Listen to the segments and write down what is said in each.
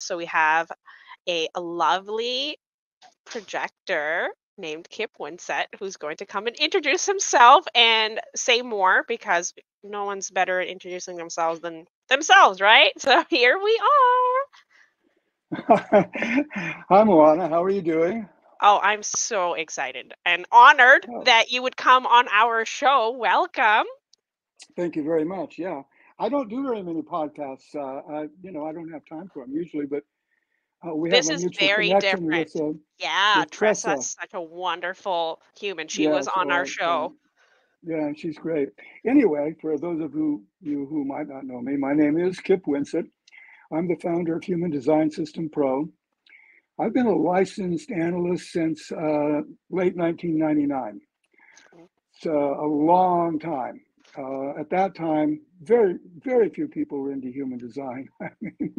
So we have a, a lovely projector named Kip Winsett who's going to come and introduce himself and say more because no one's better at introducing themselves than themselves, right? So here we are. Hi, Moana. How are you doing? Oh, I'm so excited and honored Oh, that you would come on our show. Welcome. thank you very much. Yeah, I don't do very many podcasts. Uh, I, you know, I don't have time for them usually, but uh, we have This a is mutual very connection with different. uh, Yeah, with Tressa. Tressa's such a wonderful human. She Yeah, was so on our show. um, yeah, she's great. Anyway, for those of you you who might not know me, my name is Kip Winsett. I'm the founder of Human Design System Pro. I've been a licensed analyst since uh, late 1999. It's uh, a long time. Uh, at that time, very, very few people were into human design. I mean,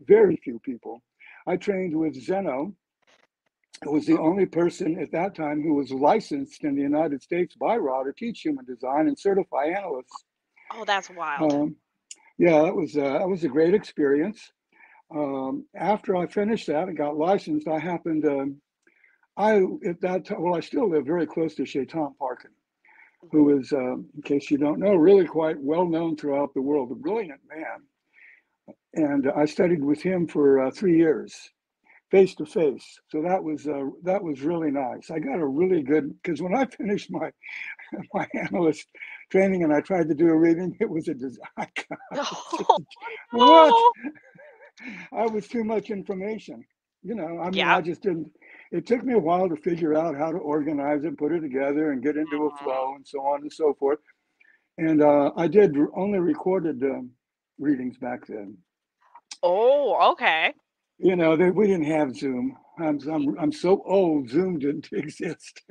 very few people. I trained with Zeno, who was the only person at that time who was licensed in the United States by RA to teach human design and certify analysts. Oh, that's wild. Um, yeah, that was uh, that was a great experience. Um, after I finished that and got licensed, I happened. Um, I at that time, well, I still live very close to Chetan Parkyn who is, uh, in case you don't know, really quite well known throughout the world, a brilliant man. And I studied with him for uh, three years, face to face. So that was uh, that was really nice. I got a really good because when I finished my my analyst training and I tried to do a reading, it was a disaster. Oh, what? no. I was too much information. You know, I mean, Yeah. I just didn't. It took me a while to figure out how to organize it, put it together, and get into a Mm. flow, and so on and so forth. And uh, I did only recorded um, readings back then. Oh, okay. You know, they, we didn't have Zoom. I'm, I'm, I'm so old. Zoom didn't exist.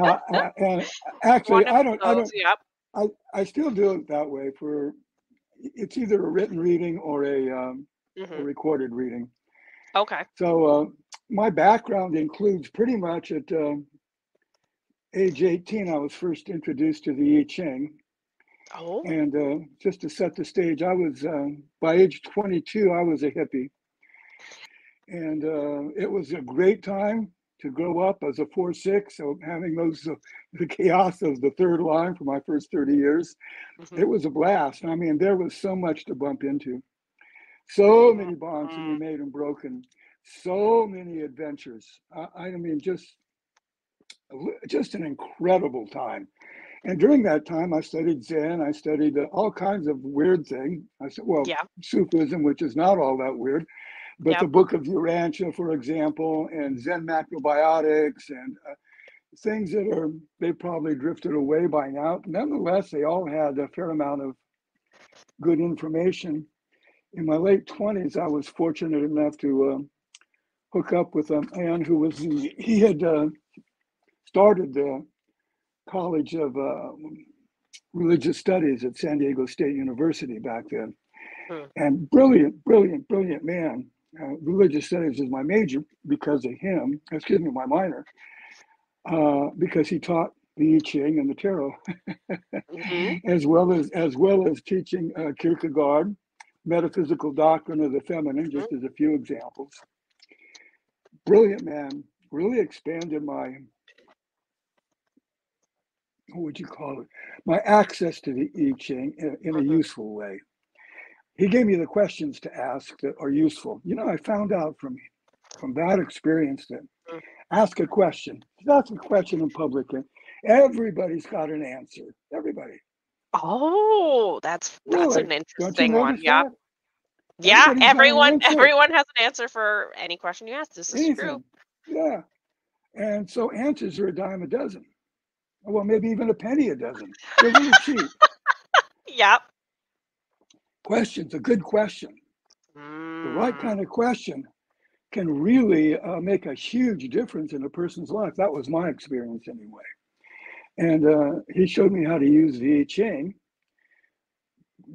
uh, and actually, I don't. I don't. Yep. I, I still do it that way. For it's either a written reading or a, um, a hmm recorded reading. Okay. So uh, my background includes pretty much at um age 18, I was first introduced to the I Ching. Oh, And uh, just to set the stage, I was, uh, by age 22, I was a hippie. And uh, it was a great time to grow up as a 4 6. So having those, uh, the chaos of the third line for my first 30 years, hmm it was a blast. I mean, there was so much to bump into, so many bonds to be Mm. made and broken, so many adventures. I, I mean, just just an incredible time. And during that time, I studied Zen. I studied uh, all kinds of weird things. I said, well, Yeah. Sufism, which is not all that weird, but Yep. the Book of Urantia, for example, and Zen macrobiotics and uh, things that are they probably drifted away by now. Nonetheless, they all had a fair amount of good information. In my late twenties, I was fortunate enough to uh, hook up with a man who was the, he had uh, started the College of uh, Religious Studies at San Diego State University back then, Hmm. and brilliant, brilliant, brilliant man. Uh, religious studies is my major because of him. Excuse me, my minor, uh, because he taught the I Ching and the Tarot, hmm as well as as well as teaching uh, Kierkegaard, metaphysical doctrine of the feminine, just as a few examples. Brilliant man, really expanded my what would you call it? My access to the I Ching in, in a hmm useful way. He gave me the questions to ask that are useful. You know, I found out from from that experience that Mm. ask a question. Ask a question in public, and everybody's got an answer. Everybody, Oh, that's that's really. an interesting one. Yeah. that? Yeah, Everybody's got an everyone everyone has an answer for any question you ask. This is true. Yeah. And so answers are a dime a dozen. Well, maybe even a penny a dozen. They're really cheap. Yep. Questions, a good question, the right Mm. kind of question can really uh, make a huge difference in a person's life. That was my experience anyway. And uh, he showed me how to use the I Ching,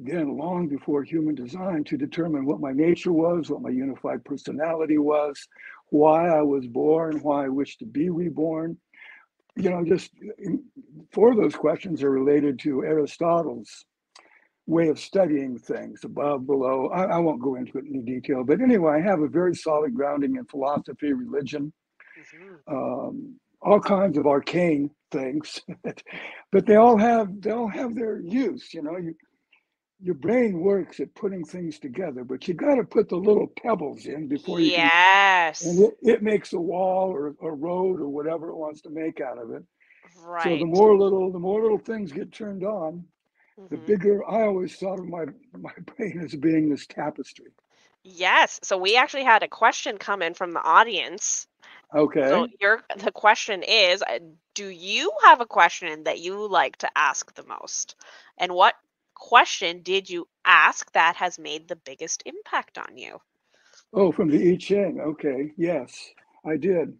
again, long before human design, to determine what my nature was, what my unified personality was, why I was born, why I wish to be reborn. You know, just four of those questions are related to Aristotle's way of studying things above, below. I, I, won't go into it in detail, but anyway, I have a very solid grounding in philosophy, religion, mm-hmm. um, all kinds of arcane things, but they all have they all have their use. You know, you, your brain works at putting things together, but you got to put the little pebbles in before you. Yes. Can, and it, it makes a wall or a road or whatever it wants to make out of it. Right. So the more little the more little things get turned on, mm-hmm. the bigger. I always thought of my my brain as being this tapestry. Yes. So we actually had a question come in from the audience. Okay. So your the question is, uh, do you have a question that you like to ask the most? And what question did you ask that has made the biggest impact on you? Oh, from the I Ching. Okay. Yes, I did.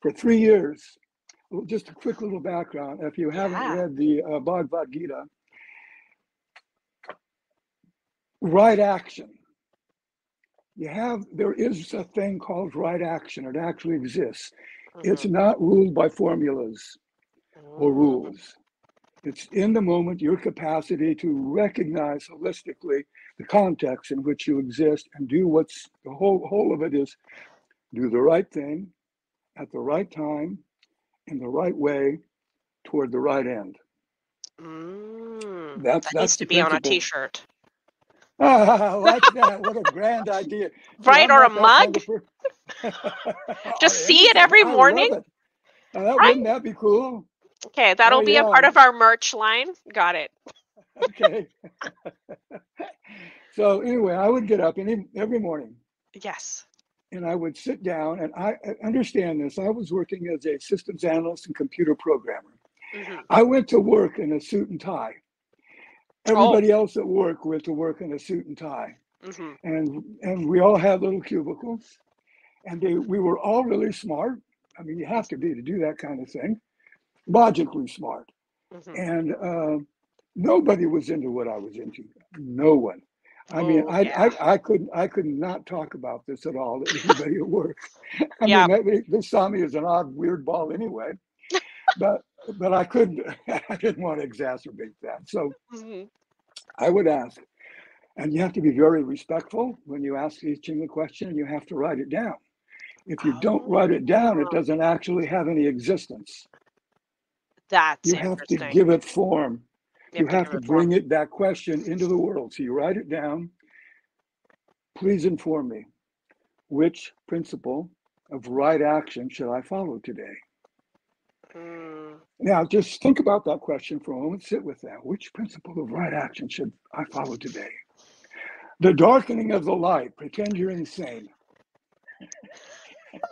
For three years. Just a quick little background. If you haven't yeah. read the uh, Bhagavad Gita, right action. You have, there is a thing called right action. It actually exists. Mm-hmm. It's not ruled by formulas mm-hmm. or rules. It's in the moment, your capacity to recognize holistically the context in which you exist and do what's the whole whole of it is do the right thing at the right time in the right way toward the right end. Mm, that's that that's needs to be principle. on a t-shirt. Oh, like that. What a grand idea. Right, or a mug. Just see it every morning. It. Uh, that, right? Wouldn't that be cool? Okay, that'll oh, be yeah. a part of our merch line. Got it. okay. so anyway, I would get up any, every morning. Yes. And I would sit down and I understand this. I was working as a systems analyst and computer programmer. Mm-hmm. I went to work in a suit and tie. Everybody oh. else at work went to work in a suit and tie. Mm-hmm. And and we all had little cubicles. And they, we were all really smart. I mean, you have to be to do that kind of thing logically smart. Mm-hmm. And uh, nobody was into what I was into. No one. I oh, mean, I, yeah. I, I couldn't I could not talk about this at all to anybody at work. I yeah. mean, they, they saw me as an odd, weird ball anyway. but but I couldn't. I didn't want to exacerbate that. So mm-hmm. I would ask, and you have to be very respectful when you ask each the question, you have to write it down. If you oh. don't write it down, it doesn't actually have any existence. That's you have to give it form. You, you have, to, to bring it that question into the world. So you write it down. Please inform me. Which principle of right action should I follow today? Now, just think about that question for a moment. Sit with that. Which principle of right action should I follow today? The darkening of the light. Pretend you're insane.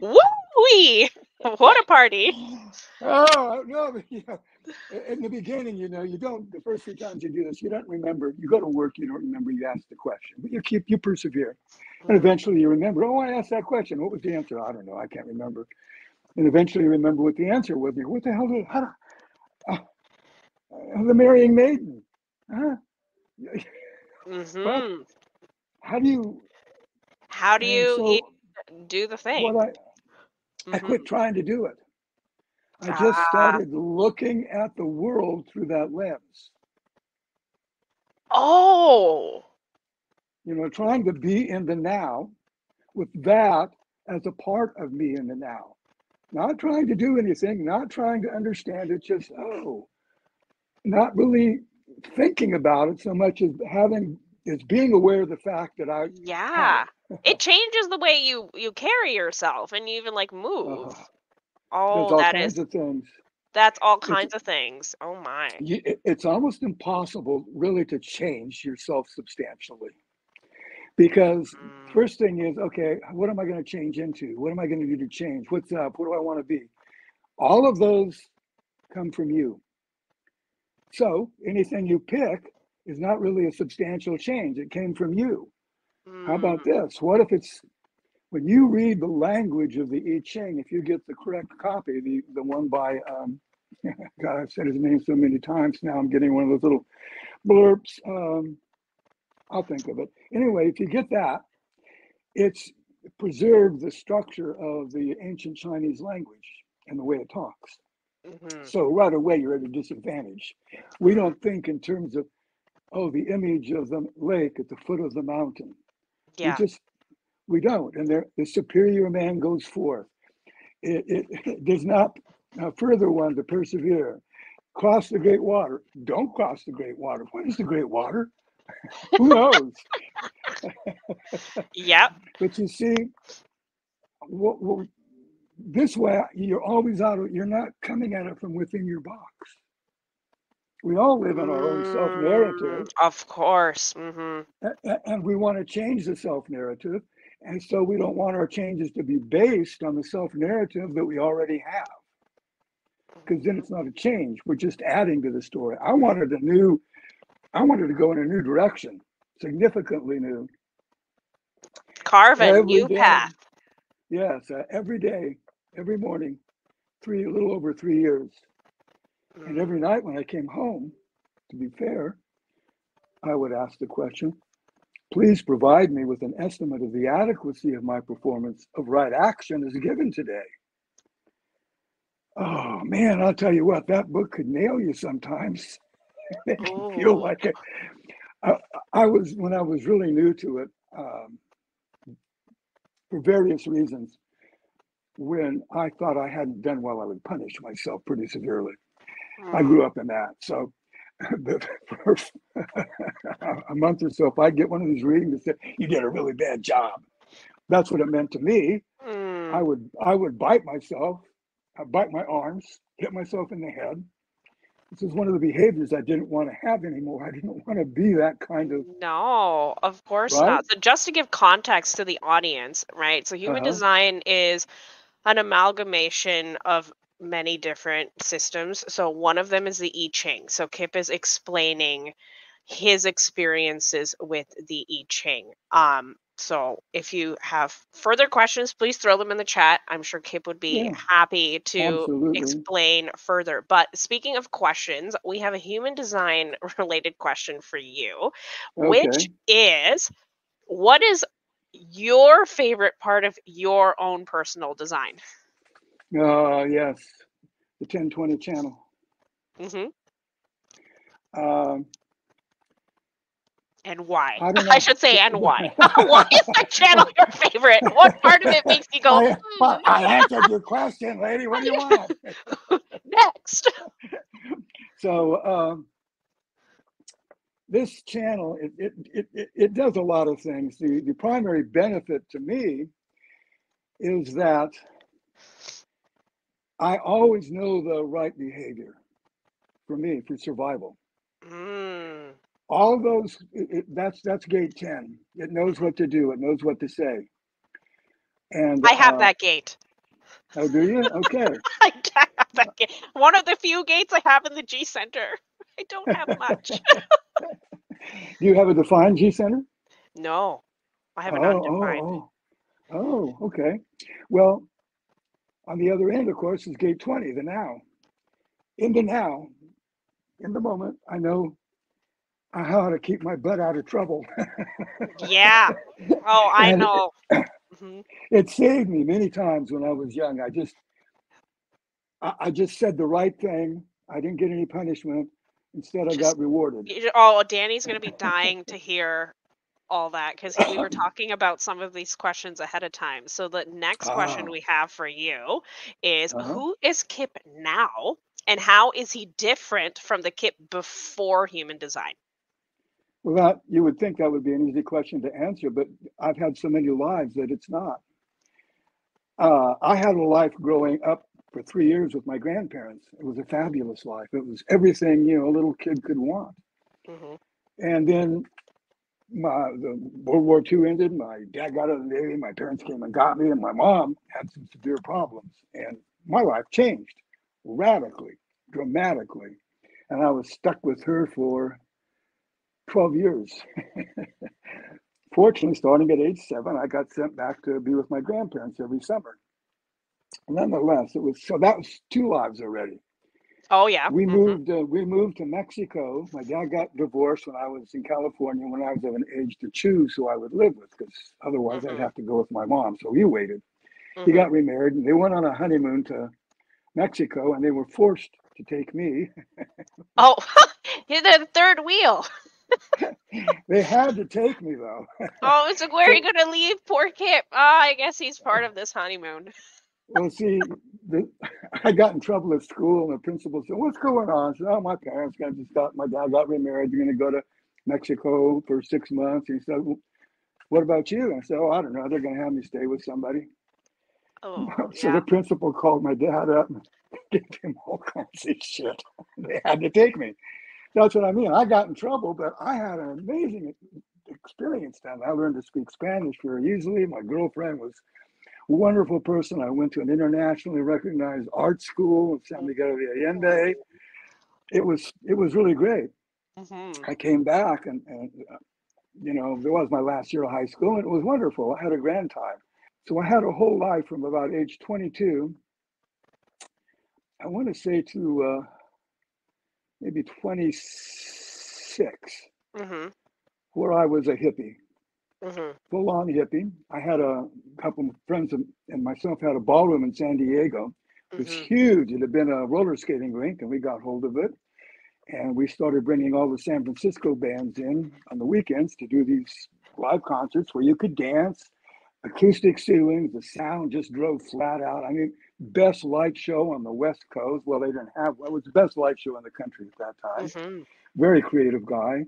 Woo-wee! What a party! Oh no! In the beginning, you know, you don't. The first few times you do this, you don't remember. You go to work, you don't remember you ask the question, but you keep you persevere, and mm-hmm. eventually you remember. Oh, I asked that question. What was the answer? I don't know. I can't remember. And eventually you remember what the answer was. You, what the hell did how? Uh, uh, the marrying maiden. Huh? Mm-hmm. how do you? How do you? So, do the thing. I, mm-hmm. I quit trying to do it. I just ah. started looking at the world through that lens. Oh. You know, trying to be in the now with that as a part of me in the now. Not trying to do anything, not trying to understand it, just, oh, not really thinking about it so much as having, as being aware of the fact that I. Yeah it changes the way you you carry yourself and you even like move. Uh, all, all that is. That's all kinds it's, of things. Oh my! You, it's almost impossible, really, to change yourself substantially, because mm. first thing is, okay, what am I going to change into? What am I going to do to change? What's up? What do I want to be? All of those come from you. So anything you pick is not really a substantial change. It came from you. How about mm. this? What if it's when you read the language of the I Ching, if you get the correct copy, the, the one by, um, God, I've said his name so many times now, I'm getting one of those little blurps. Um, I'll think of it. Anyway, if you get that, it's preserved the structure of the ancient Chinese language and the way it talks. Mhm. So right away, you're at a disadvantage. We don't think in terms of, oh, the image of the lake at the foot of the mountain. Yeah. We just, we don't. And there, the superior man goes forth. It, it, it does not uh, further one to persevere. Cross the great water. Don't cross the great water. What is the great water? Who knows? Yep. But you see, what, what, this way you're always out of, you're not coming at it from within your box. We all live in our own self narrative, Mm, Of course. hmm and we want to change the self narrative. And so we don't want our changes to be based on the self narrative that we already have. Because then it's not a change. We're just adding to the story. I wanted a new, I wanted to go in a new direction, significantly new. Carve a Every new day. path. Yes, uh, every day, every morning, three, a little over three years. And every night when I came home, to be fair, I would ask the question please provide me with an estimate of the adequacy of my performance of right action as given today. Oh man, I'll tell you what, that book could nail you sometimes. You feel like it. I, I was, when I was really new to it, um, for various reasons, when I thought I hadn't done well, I would punish myself pretty severely. I grew up in that. So the first a month or so, if I get one of these readings that say, you did a really bad job, that's what it meant to me. Mm. I would I would bite myself, I bite my arms, hit myself in the head. This is one of the behaviors I didn't want to have anymore. I didn't want to be that kind of No, of course Right? not. So just to give context to the audience, right? So human Uh-huh. design is an amalgamation of many different systems. So one of them is the I Ching. So Kip is explaining his experiences with the I Ching. Um, so if you have further questions, please throw them in the chat. I'm sure Kip would be Yeah, happy to absolutely. explain further. But speaking of questions, we have a human design related question for you, which is what is your favorite part of your own personal design? Uh yes. The 1020 channel. Mm-hmm. Um And why? I I should say, and why? why is that channel your favorite? What part of it makes you go, I, "Hmm, I answered your question, lady. What do you want? next? So um, this channel, it, it, it, it, it does a lot of things. The, the primary benefit to me is that I always know the right behavior for me for survival. Mm, All those, it, it, that's that's gate 10. It knows what to do. It knows what to say. And I have uh, that gate. oh, do you? Okay. I have that gate. One of the few gates I have in the G Center. I don't have much. Do you have a defined G center? no, I have an Oh, undefined. oh, oh, oh, okay. Well, on the other end, of course, is gate 20, the now. In the now, in the moment, I know how to keep my butt out of trouble. Yeah. Oh, I know. Mhm. it saved me many times when I was young. I just, I, I just said the right thing. I didn't get any punishment. Instead, I got rewarded. Oh, Danny's going to be dying to hear all that because we were talking about some of these questions ahead of time. So the next question Ah. we have for you is Uh-huh. who is Kip now and how is he different from the Kip before human design? Well, that you would think that would be an easy question to answer, but I've had so many lives that it's not. Uh, I had a life growing up for three years with my grandparents. It was a fabulous life. It was everything you know a little kid could want. hmm And then my the World War II ended. My dad got out of the Navy. My parents came and got me, and my mom had some severe problems, and my life changed radically, dramatically, and I was stuck with her for 12 years. Fortunately, starting at age seven, I got sent back to be with my grandparents every summer. Nonetheless, it was so that was two lives already. Oh, yeah. We mhm. moved. Uh, we moved to Mexico. My dad got divorced when I was in California. When I was of an age to choose who I would live with, because otherwise Mhm. I'd have to go with my mom. So he waited. He Mhm. got remarried, and they went on a honeymoon to Mexico, and they were forced to take me. Oh, you're the third wheel. they had to take me though. Oh, so where are you going to leave poor Kip? Oh, I guess he's part of this honeymoon. Well, see, the, I got in trouble at school, and the principal said, "What's going on?" I said, "Oh, my parents got to stop. My dad got remarried. You're going to go to Mexico for six months." He said, well, "What about you?" I said, "Oh, I don't know. They're going to have me stay with somebody." Oh, so yeah. the principal called my dad up and gave him all kinds of shit. They had to take me. That's what I mean. I got in trouble, but I had an amazing experience then. I learned to speak Spanish very easily. My girlfriend was wonderful person. I went to an internationally recognized art school in San Miguel de Allende. It was it was really great. Mhm. I came back and, and uh, you know, it was my last year of high school and it was wonderful. I had a grand time. So I had a whole life from about age 22. I want to say to uh, maybe 26, Mhm. where I was a hippie, Mhm. full on hippie. I had a couple of friends and myself had a ballroom in San Diego. It was Mhm. huge. It had been a roller skating rink, and we got hold of it. And we started bringing all the San Francisco bands in on the weekends to do these live concerts where you could dance, acoustic ceilings, the sound just drove flat out. I mean, best light show on the West Coast. Well, they didn't have, well, it was the best light show in the country at that time. Mhm. Very creative guy.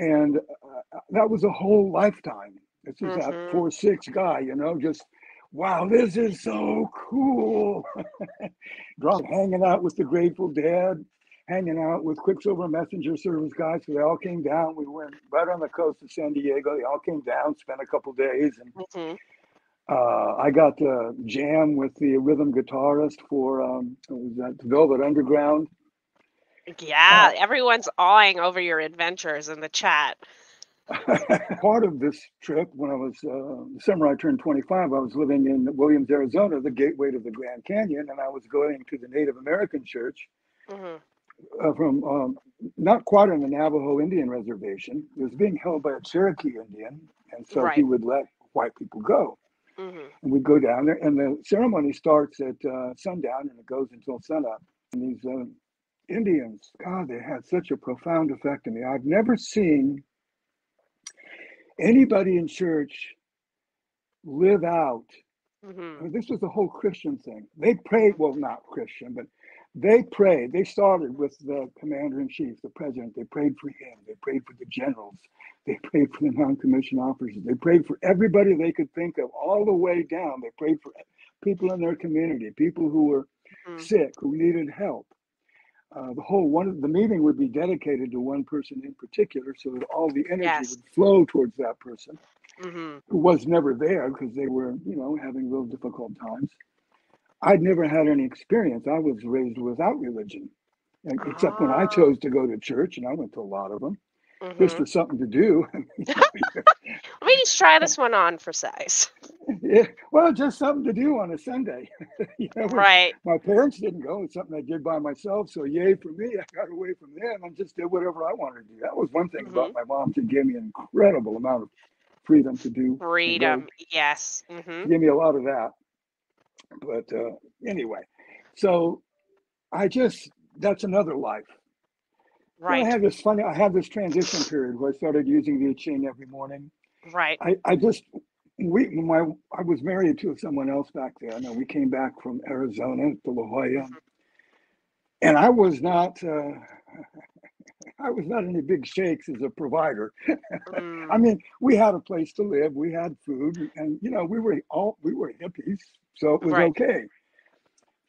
And uh, that was a whole lifetime. This is that Mhm. four six guy, you know, just wow, this is so cool. Hanging out with the Grateful Dead, hanging out with Quicksilver Messenger Service guys. So they all came down. We went right on the coast of San Diego. They all came down, spent a couple days, and Mhm. uh, I got to jam with the rhythm guitarist for um, was that Velvet Underground. Yeah, everyone's awing over your adventures in the chat. Part of this trip, when I was uh, the summer I turned 25, I was living in Williams, Arizona, the gateway to the Grand Canyon, and I was going to the Native American church Mhm. uh, from um, not quite on the Navajo Indian reservation. It was being held by a Cherokee Indian, and so he would let white people go. Mhm. And we'd go down there, and the ceremony starts at uh, sundown and it goes until sunup. And these uh, Indians, God, they had such a profound effect on me. I've never seen anybody in church live out. I Mhm. mean, this was the whole Christian thing. They prayed, well, not Christian, but they prayed. They started with the commander in chief, the president. They prayed for him. They prayed for the generals. They prayed for the non commissioned officers. They prayed for everybody they could think of, all the way down. They prayed for people in their community, people who were Mhm. sick, who needed help. Uh, the whole one the meeting would be dedicated to one person in particular, so that all the energy Yes. would flow towards that person Mhm. who was never there because they were, you know, having real difficult times. I'd never had any experience. I was raised without religion, and, except when I Ah. chose to go to church, and I went to a lot of them just Mhm. for something to do. Let me just try this one on for size. yeah, well, just something to do on a Sunday. you know, Right. my parents didn't go. It's something I did by myself. So yay for me. I got away from them and just did whatever I wanted to do. That was one thing about my mom. She gave me an incredible amount of freedom to do. Freedom. Yes. Mhm. Give me a lot of that. But uh, anyway, so I just that's another life. Then I Right. had this funny. I had this transition period where I started using the chain every morning. Right. I, I just we my I was married to someone else back then, and we came back from Arizona to La Jolla, and I was not uh, I was not any big shakes as a provider. I Mm. mean, we had a place to live, we had food, and you know, we were all we were hippies, so it was Right. okay.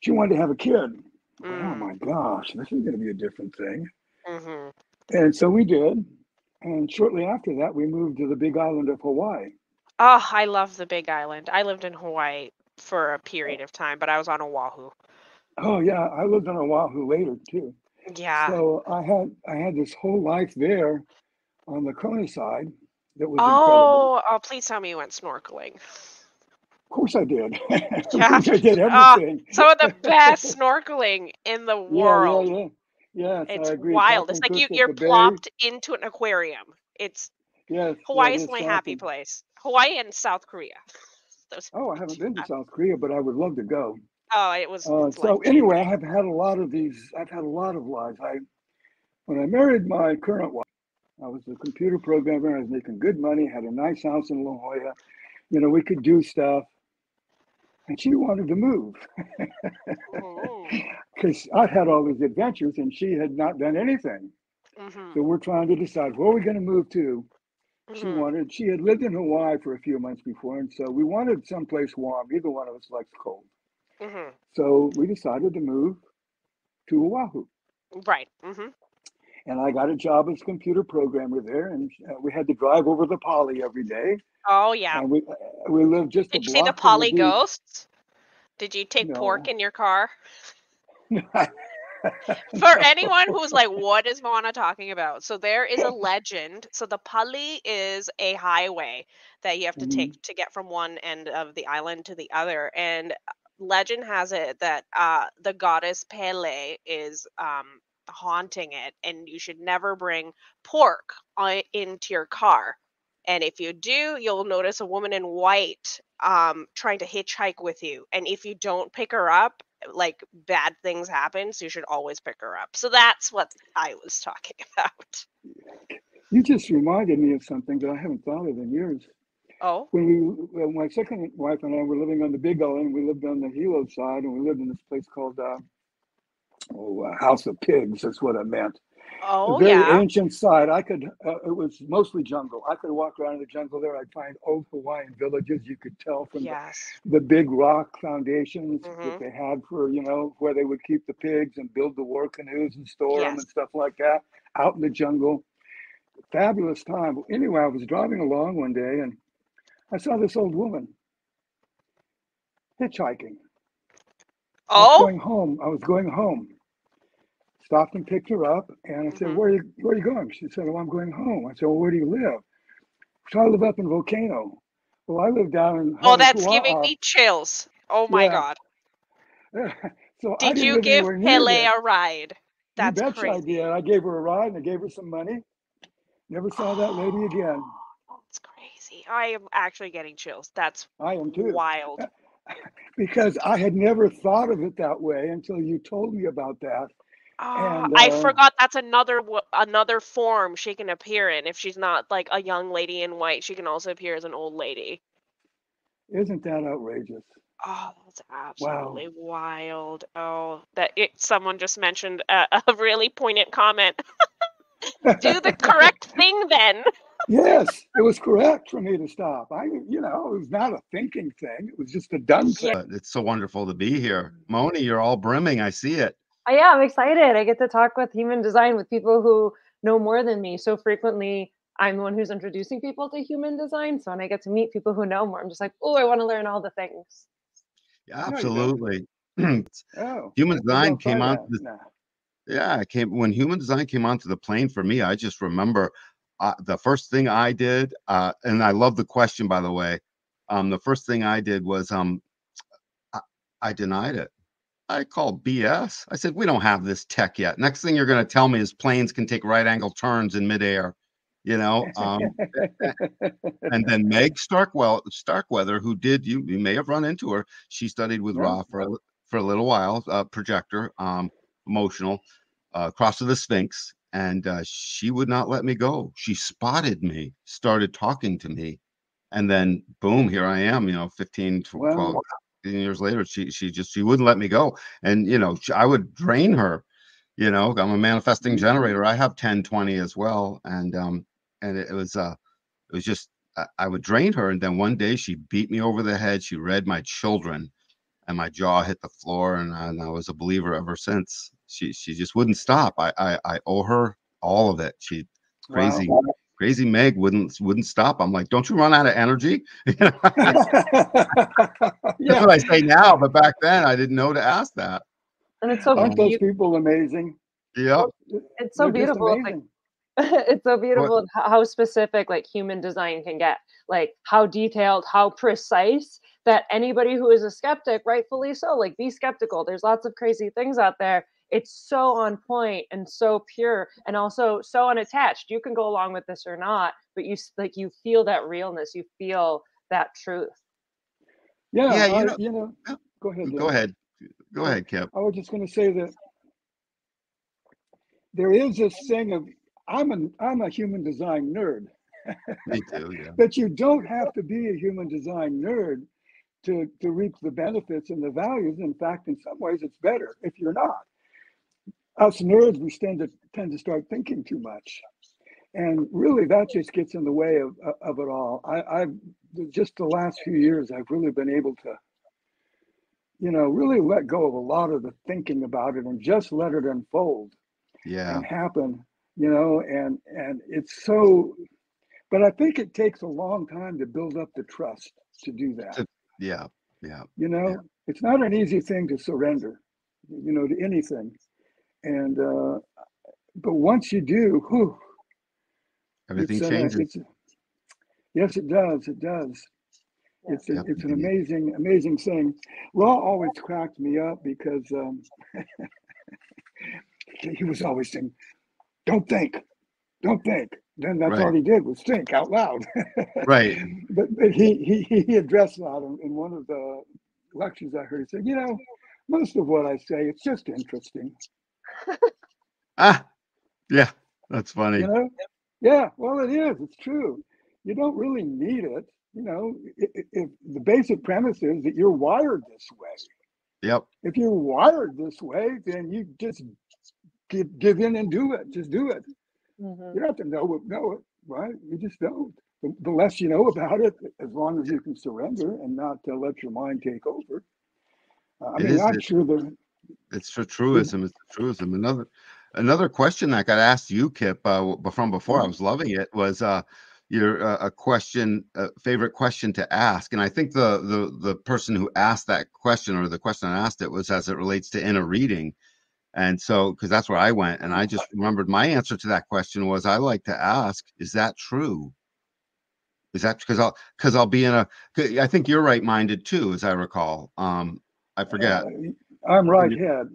She wanted to have a kid. I Oh Mm. my gosh, this is going to be a different thing. Mhm. And so we did. And shortly after that, we moved to the big island of Hawaii. Oh, I love the Big Island. I lived in Hawaii for a period of time, but I was on Oahu. Oh yeah, I lived on Oahu later too. Yeah. So I had I had this whole life there on the Kona side that was incredible. Oh, oh, please tell me you went snorkeling. Of course I did. Yeah. I did Ah, everything. Some of the best snorkeling in the Yeah, world. yeah, yeah. Yes, It's I agree. wild. It's like you, you're the bay. plopped into an aquarium. It's Yes, yeah, Hawaii is my happy place. Hawaii and South Korea. Those Oh, I haven't been to South Korea, but I would love to go. Oh, it was. Uh, so anyway, I have had a lot of these. I've had a lot of lives. I, when I married my current wife, I was a computer programmer. I was making good money. Had a nice house in La Jolla. You know, we could do stuff. And she wanted to move because I'd had all these adventures and she had not done anything. mhm, So we're trying to decide where we're going to move to. She mhm. wanted. She had lived in Hawaii for a few months before, and so we wanted someplace warm. Either one of us likes cold. Mhm. So we decided to move to Oahu. Right. hmm and I got a job as computer programmer there, and uh, we had to drive over the Pali every day, Oh yeah. and we uh, we lived just Did you see the Pali beach. ghosts? Did you take pork in your car? For anyone who's like, what is Moana talking about? So there is a legend. So the Pali is a highway that you have to Mhm. take to get from one end of the island to the other. And uh, legend has it that uh, the goddess Pele is um, haunting it, and you should never bring pork on, into your car. And if you do, you'll notice a woman in white um, trying to hitchhike with you. And if you don't pick her up, like bad things happen. So you should always pick her up. So that's what I was talking about. you just reminded me of something that I haven't thought of in years. Oh, When we, when my second wife and I were living on the Big Island, we lived on the Hilo side, and we lived in this place called uh, oh, uh, House of Pigs. That's what it meant. Oh very yeah. ancient site. I could, uh, it was mostly jungle. I could walk around in the jungle there. I'd find old Hawaiian villages. You could tell from the, Yes. the big rock foundations Mhm. that they had for, you know, where they would keep the pigs and build the war canoes and store them and stuff like that out in the jungle. Fabulous time. Anyway, I was driving along one day and I saw this old woman hitchhiking. I was Oh, going home. I was going home. Stopped and picked her up, and I said, Mhm. "Where are you? Where are you going?" She said, "Oh, I'm going home." I said, "Well, where do you live?" So I live up in Volcano. Well, I live down in. oh, that's giving me chills. Oh my Yeah. god. so Did you give Pele a ride? That's you betcha I crazy. did. I gave her a ride and I gave her some money. Never saw that lady again. That's crazy. I am actually getting chills. That's I am too. wild. Because I had never thought of it that way until you told me about that. Ah, And I uh, forgot that's another another form she can appear in. If she's not like a young lady in white, she can also appear as an old lady. isn't that outrageous? Oh, that's Wow. absolutely wild. Oh, that it someone just mentioned a, a really poignant comment. Do the correct thing then. Yes, it was correct for me to stop. I, you know, it was not a thinking thing. It was just a done thing. It's so wonderful to be here. Moni, you're all brimming. I see it. Uh, yeah, I'm excited. I get to talk with human design with people who know more than me. So frequently, I'm the one who's introducing people to human design. So when I get to meet people who know more, I'm just like, oh, I want to learn all the things. Yeah, absolutely. Oh, Human design came on the Nah. Yeah, I came when human design came onto the plane for me. I just remember uh, the first thing I did, uh, and I love the question by the way. Um, the first thing I did was um, I, I denied it. I called BS. I said we don't have this tech yet. Next thing you're going to tell me is planes can take right angle turns in midair. You know, um, and then Meg Starkwell Starkweather, who did you you may have run into her. She studied with Yeah. Ra for a, for a little while, uh, projector, um, emotional, uh, cross of the Sphinx, and uh, she would not let me go. She spotted me, started talking to me, and then boom, here I am. You know, 15, tw- Wow. 12 15 years later, she she just she wouldn't let me go, and you know, sh- I would drain her. You know, I'm a manifesting Mhm. generator. I have 10, 20 as well, and um, and it, it was uh, it was just I, I would drain her, and then one day she beat me over the head. She read my children, and my jaw hit the floor, and I, and I was a believer ever since. She she just wouldn't stop. I I, I owe her all of it. She crazy Wow. Crazy Meg wouldn't wouldn't stop. I'm like, don't you run out of energy? That's yeah, what I say now, but back then I didn't know to ask that. And it's so aren't those people amazing? Yep. It's so They're beautiful. It's like it's so beautiful h- how specific like human design can get like how detailed how precise that anybody who is a skeptic rightfully so like be skeptical there's lots of crazy things out there it's so on point and so pure and also so unattached you can go along with this or not but you like you feel that realness you feel that truth Yeah, Yeah, you I- know- you know. Uh, go ahead. Go Dan. ahead. Go ahead, Kip. I was just going to say that there is this thing of I'm a I'm a human design nerd, Me too. Yeah. but you don't have to be a human design nerd to to reap the benefits and the values. In fact, in some ways, it's better if you're not. Us nerds, we tend to tend to start thinking too much, and really that just gets in the way of of it all. I, I've just the last few years, I've really been able to you know, really let go of a lot of the thinking about it and just let it unfold Yeah. and happen, you know, and and it's so but I think it takes a long time to build up the trust to do that. To- Yeah. Yeah. You know, it's not an easy thing to surrender, you know, to anything. And uh but once you do, whew, Everything it's, uh, changes. it's yes, it does. It does. Yeah. It's a, Yep, it's an amazing, amazing thing. Law always cracked me up because um, he was always saying, "Don't think, don't think." Then that's all he did was think out loud. Right. but, but he, he he addressed that in, in one of the lectures I heard. He said, "You know, most of what I say, it's just interesting. Ah. Yeah. That's funny. You know? Yeah. Well, it is. It's true. You don't really need it. You know, if, if the basic premise is that you're wired this way. Yep. if you're wired this way, then you just give, give in and do it. Just do it. Mhm. You don't have to know it, know it, right? You just don't. The, the less you know about it, as long as you can surrender and not uh, let your mind take over. Uh, I It mean, is I'm it. sure the It's for truism. It's a truism. Another another question that got asked you, Kip, uh, from before. I Mhm. was loving it. Was uh, your uh, a question, uh, favorite question to ask? And I think the the the person who asked that question or the question I asked it was as it relates to inner reading. And so, because that's where I went, and I just remembered my answer to that question was I like to ask, is that true? Is that because I'll because I'll be in a? I think you're right minded too, as I recall. Um, I forget. uh, I'm right head.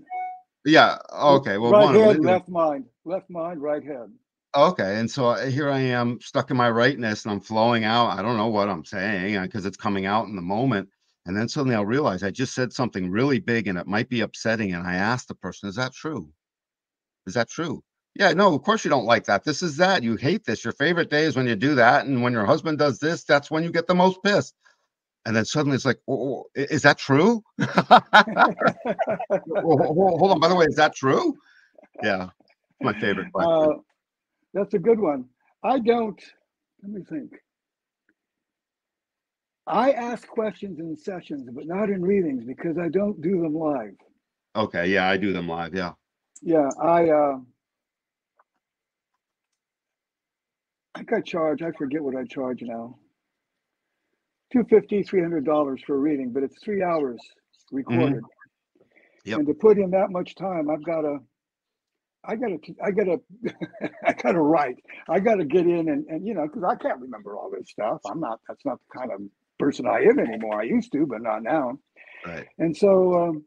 Yeah. Okay. Well, right one. head, left mind, left mind, right head. Okay. And so uh, here I am stuck in my rightness and I'm flowing out. I don't know what I'm saying because it's coming out in the moment. And then suddenly I'll realize I just said something really big and it might be upsetting. And I ask the person, is that true? Is that true? Yeah, no, of course you don't like that. This is that. You hate this. Your favorite day is when you do that. And when your husband does this, that's when you get the most pissed. And then suddenly it's like, oh, is that true? Well, ho- ho- hold on. By the way, is that true? Yeah. My favorite. Uh, that's a good one. I don't, let me think. I ask questions in sessions, but not in readings because I don't do them live. Okay, yeah, I do them live. Yeah. Yeah, I, uh, I got charged, I forget what I charge now. Two fifty, three hundred dollars for a reading, but it's three hours recorded. Yep. And to put in that much time, I've got to, I gotta, I gotta, I gotta write. I gotta get in and, and you know, because I can't remember all this stuff. I'm not. That's not the kind of person I am anymore. I used to, but not now. Right. And so um,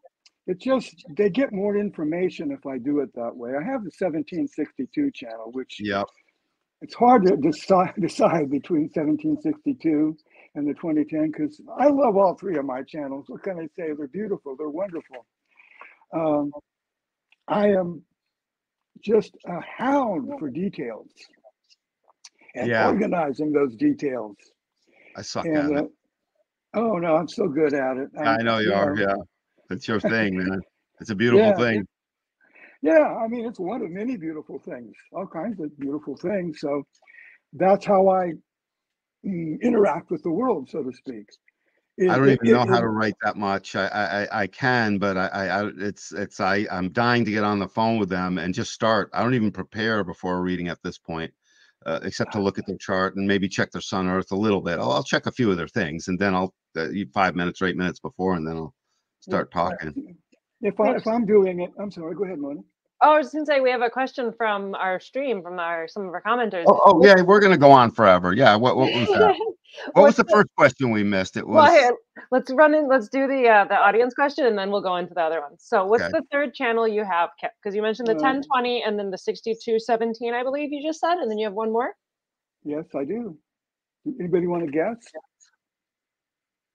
it just they get more information if I do it that way. I have the 1762 channel, which Yep. it's hard to decide decide between 1762 and the 2010 because I love all three of my channels. What can I say? They're beautiful. They're wonderful. Um, I am just a hound for details and Yeah. organizing those details. I suck at it. uh, oh no, I'm so good at it. I I'm- know you are. know, Yeah. It's your thing, man. It's a beautiful Yeah. thing. Yeah, I mean, it's one of many beautiful things, all kinds of beautiful things. So that's how I interact with the world, so to speak. It- I don't it- even know it- how to write that much. I I, I- I can, but I, I I it's it's I I'm dying to get on the phone with them and just start. I don't even prepare before a reading at this point, uh, except to look at their chart and maybe check their sun earth a little bit. I'll, I'll check a few of their things and then I'll uh, five minutes or eight minutes before and then I'll start talking. If I if I'm doing it, I'm sorry. Go ahead, Mona. Oh, I was going to say we have a question from our stream from our some of our commenters. Oh, oh yeah, we're gonna go on forever. Yeah. What what was that? What was What's the first question we missed? It Well, was here, let's run in. Let's do the uh, the audience question, and then we'll go into the other ones. So, what's Okay. the third channel you have, Because you mentioned the Uh, 1020 and then the 6217, I believe you just said, and then you have one more. Yes, I do. Anybody want to guess?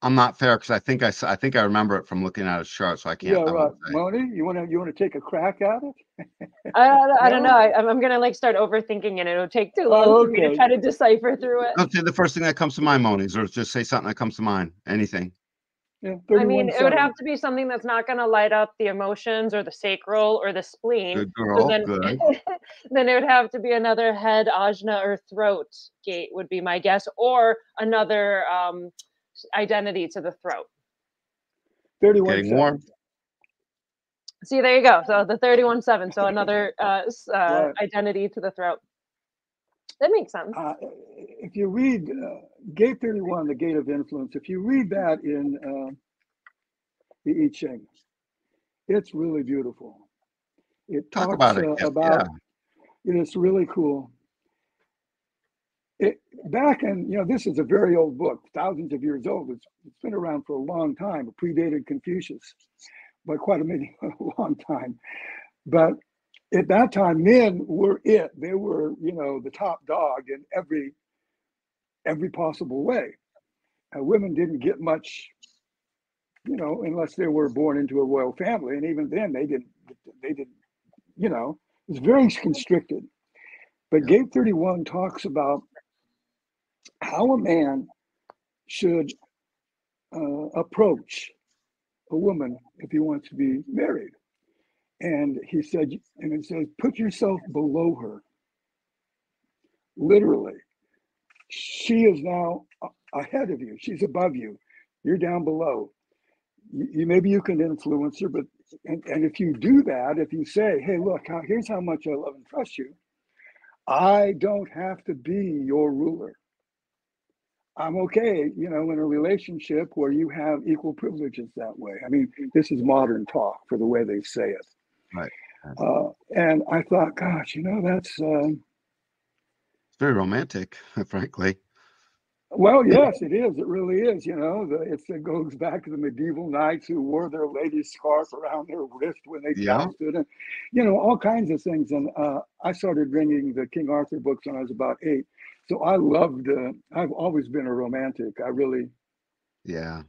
I'm not fair because I think I, s- I think I remember it from looking at his chart, so I can't. Yeah, I right. Moni, you want to you want to take a crack at it? I, don't- I don't know. I, I'm I'm gonna like start overthinking it. It'll take too long Oh, for me to try to decipher through it. Don't say the first thing that comes to mind, Monies, or just say something that comes to mind. Anything. Yeah, I mean, it would 31.7. have to be something that's not gonna light up the emotions or the sacral or the spleen. Good So girl. then, Good. then it would have to be another head ajna or throat gate would be my guess, or another um, identity to the throat. 31 Getting warm. See, there you go. So the 31 7. So another uh, uh, identity to the throat. That makes sense. Uh, if you read uh, Gate 31, the Gate of Influence, if you read that in uh, the I Ching, it's really beautiful. It Talk talks about it. uh, Kip, about it's really cool. It back in you know this is a very old book, thousands of years old. It's, it's been around for a long time. It predated Confucius by quite a many a long time. But at that time, men were it. They were you know the top dog in every every possible way. Uh, women didn't get much, you know, unless they were born into a royal family, and even then they didn't. They didn't, you know, it was very constricted. But Yeah. Gate 31 talks about how a man should uh, approach a woman if he wants to be married. And he said, and it says, put yourself below her. Literally, she is now ahead of you. She's above you. You're down below. You, maybe you can influence her, but and, and if you do that, if you say, "Hey, look, how, here's how much I love and trust you," I don't have to be your ruler. I'm okay, you know, in a relationship where you have equal privileges that way. I mean, this is modern talk for the way they say it. Right. Uh, and I thought, gosh, you know, that's. Uh, It's very romantic, frankly. Well, yes, it is. It really is. You know, the, it's, it goes back to the medieval knights who wore their lady's scarf around their wrist when they Yeah. jousted, and you know, all kinds of things. And uh, I started reading the King Arthur books when I was about eight, so I loved. Uh, I've always been a romantic. I really, Yeah.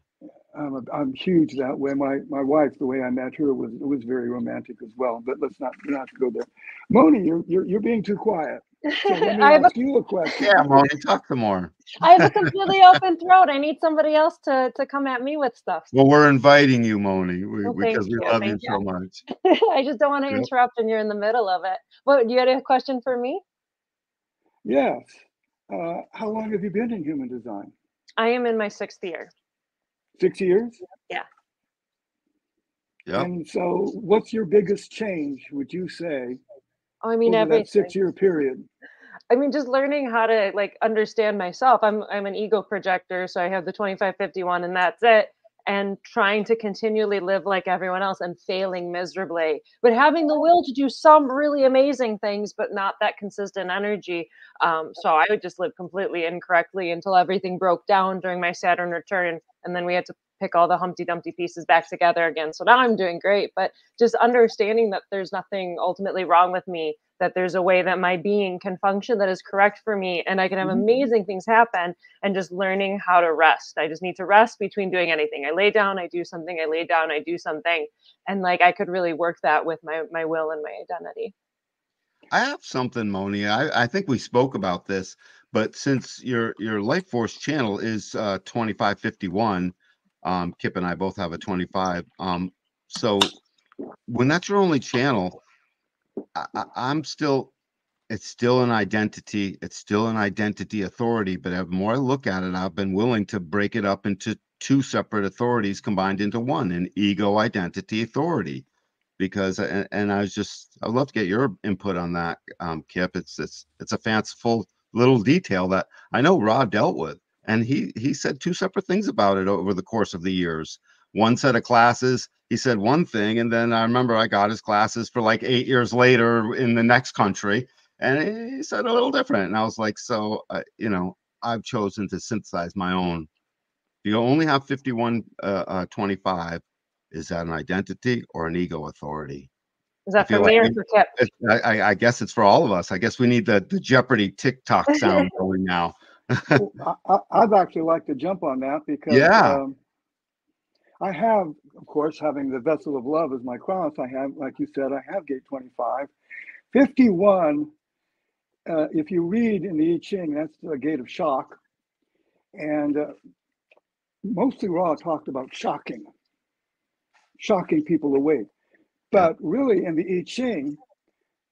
I'm, a, I'm huge that way. My my wife, the way I met her was was very romantic as well. But let's not not go there. Moni, you're you're, you're being too quiet. So let me I have a ask you a question. Yeah, Moni, talk some more. I have a completely open throat. I need somebody else to to come at me with stuff. Well, we're inviting you, Moni, we, Well, because we you, love you thank so much. I just don't want to Yep. interrupt when you're in the middle of it. What you had a question for me? Yes. Uh, how long have you been in human design? I am in my sixth year. Six years? Yeah. Yeah. And so, what's your biggest change, would you say, Oh, I mean over that six year period? I mean, just learning how to like understand myself. I'm I'm an ego projector, so I have the 2551 and that's it. And trying to continually live like everyone else and failing miserably, but having the will to do some really amazing things, but not that consistent energy. Um, so I would just live completely incorrectly until everything broke down during my Saturn return, and then we had to pick all the Humpty Dumpty pieces back together again. So now I'm doing great, but just understanding that there's nothing ultimately wrong with me that there's a way that my being can function that is correct for me and I can have Mhm. amazing things happen and just learning how to rest. I just need to rest between doing anything. I lay down, I do something, I lay down, I do something. And like I could really work that with my my will and my identity. I have something, Moni. I, I think we spoke about this, but since your your life force channel is uh 2551, um, Kip and I both have a 25. Um, so when that's your only channel, I, I, I'm still it's still an identity, it's still an identity authority, but the more I look at it, I've been willing to break it up into two separate authorities combined into one, an ego identity authority because and, and I was just I'd love to get your input on that, um, Kip. It's it's it's a fanciful little detail that I know Ra dealt with, and he he said two separate things about it over the course of the years. One set of classes, he said one thing, and then I remember I got his classes for like eight years later in the next country, and he said a little different. And I was like, so uh, you know, I've chosen to synthesize my own. You only have 51, uh, uh, 25 is that an identity or an ego authority? Is that for me like or for Kip? I- I guess it's for all of us. I guess we need the, the Jeopardy TikTok sound going now. Well, I, I'd actually like to jump on that because Yeah. um, I have, of course, having the vessel of love as my cross, I have, like you said, I have gate 25. 51, uh, if you read in the I Ching, that's the gate of shock. And uh, mostly Ra talked about shocking, shocking people awake. But really, in the I Ching,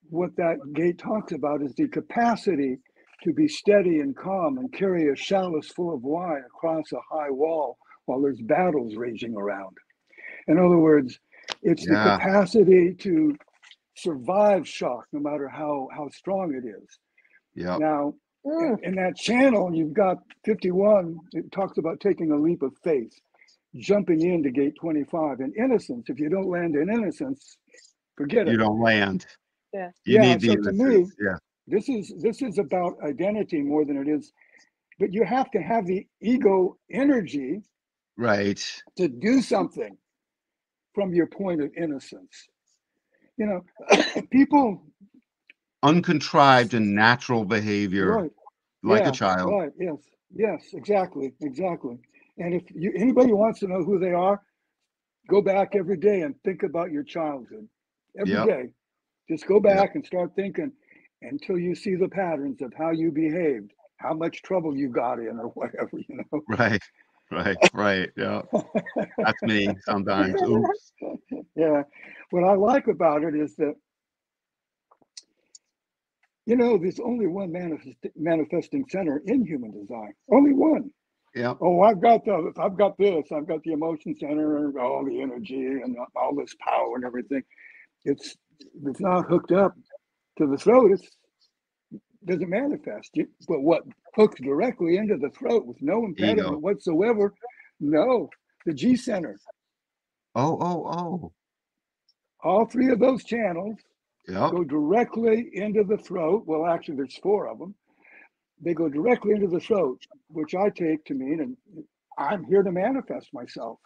what that gate talks about is the capacity to be steady and calm and carry a chalice full of wine across a high wall while there's battles raging around. In other words, it's the capacity to survive shock, no matter how how strong it is. Yep. Now, Mm, in, in that channel, you've got 51. It talks about taking a leap of faith, jumping into gate 25. And innocence, if you don't land in innocence, forget You it. You don't land. Yeah. You Yeah, need the so to me- innocence. Yeah. This is this is about identity more than it is. But you have to have the ego energy Right. to do something from your point of innocence. You know, people Uncontrived and natural behavior, right, like yeah, a child. Right. Yes. Yes. Exactly. Exactly. And if you anybody wants to know who they are, go back every day and think about your childhood. Every day, Yep. just go back and start thinking until you see the patterns of how you behaved, how much trouble you got in, or whatever. You know. Right. Right. Right. Yeah. That's me sometimes. Oops. yeah. What I like about it is that, you know, there's only one manifest, manifesting center in human design. Only one. Yeah. Oh, I've got the, I've got this, I've got the emotion center, and all the energy and all this power and everything. It's it's not hooked up to the throat. It's doesn't manifest. But what hooks directly into the throat with no impediment whatsoever? No, the G center. Oh, oh, oh. All three of those channels Yep. go directly into the throat. Well, actually, there's four of them. They go directly into the throat, which I take to mean, and I'm here to manifest myself.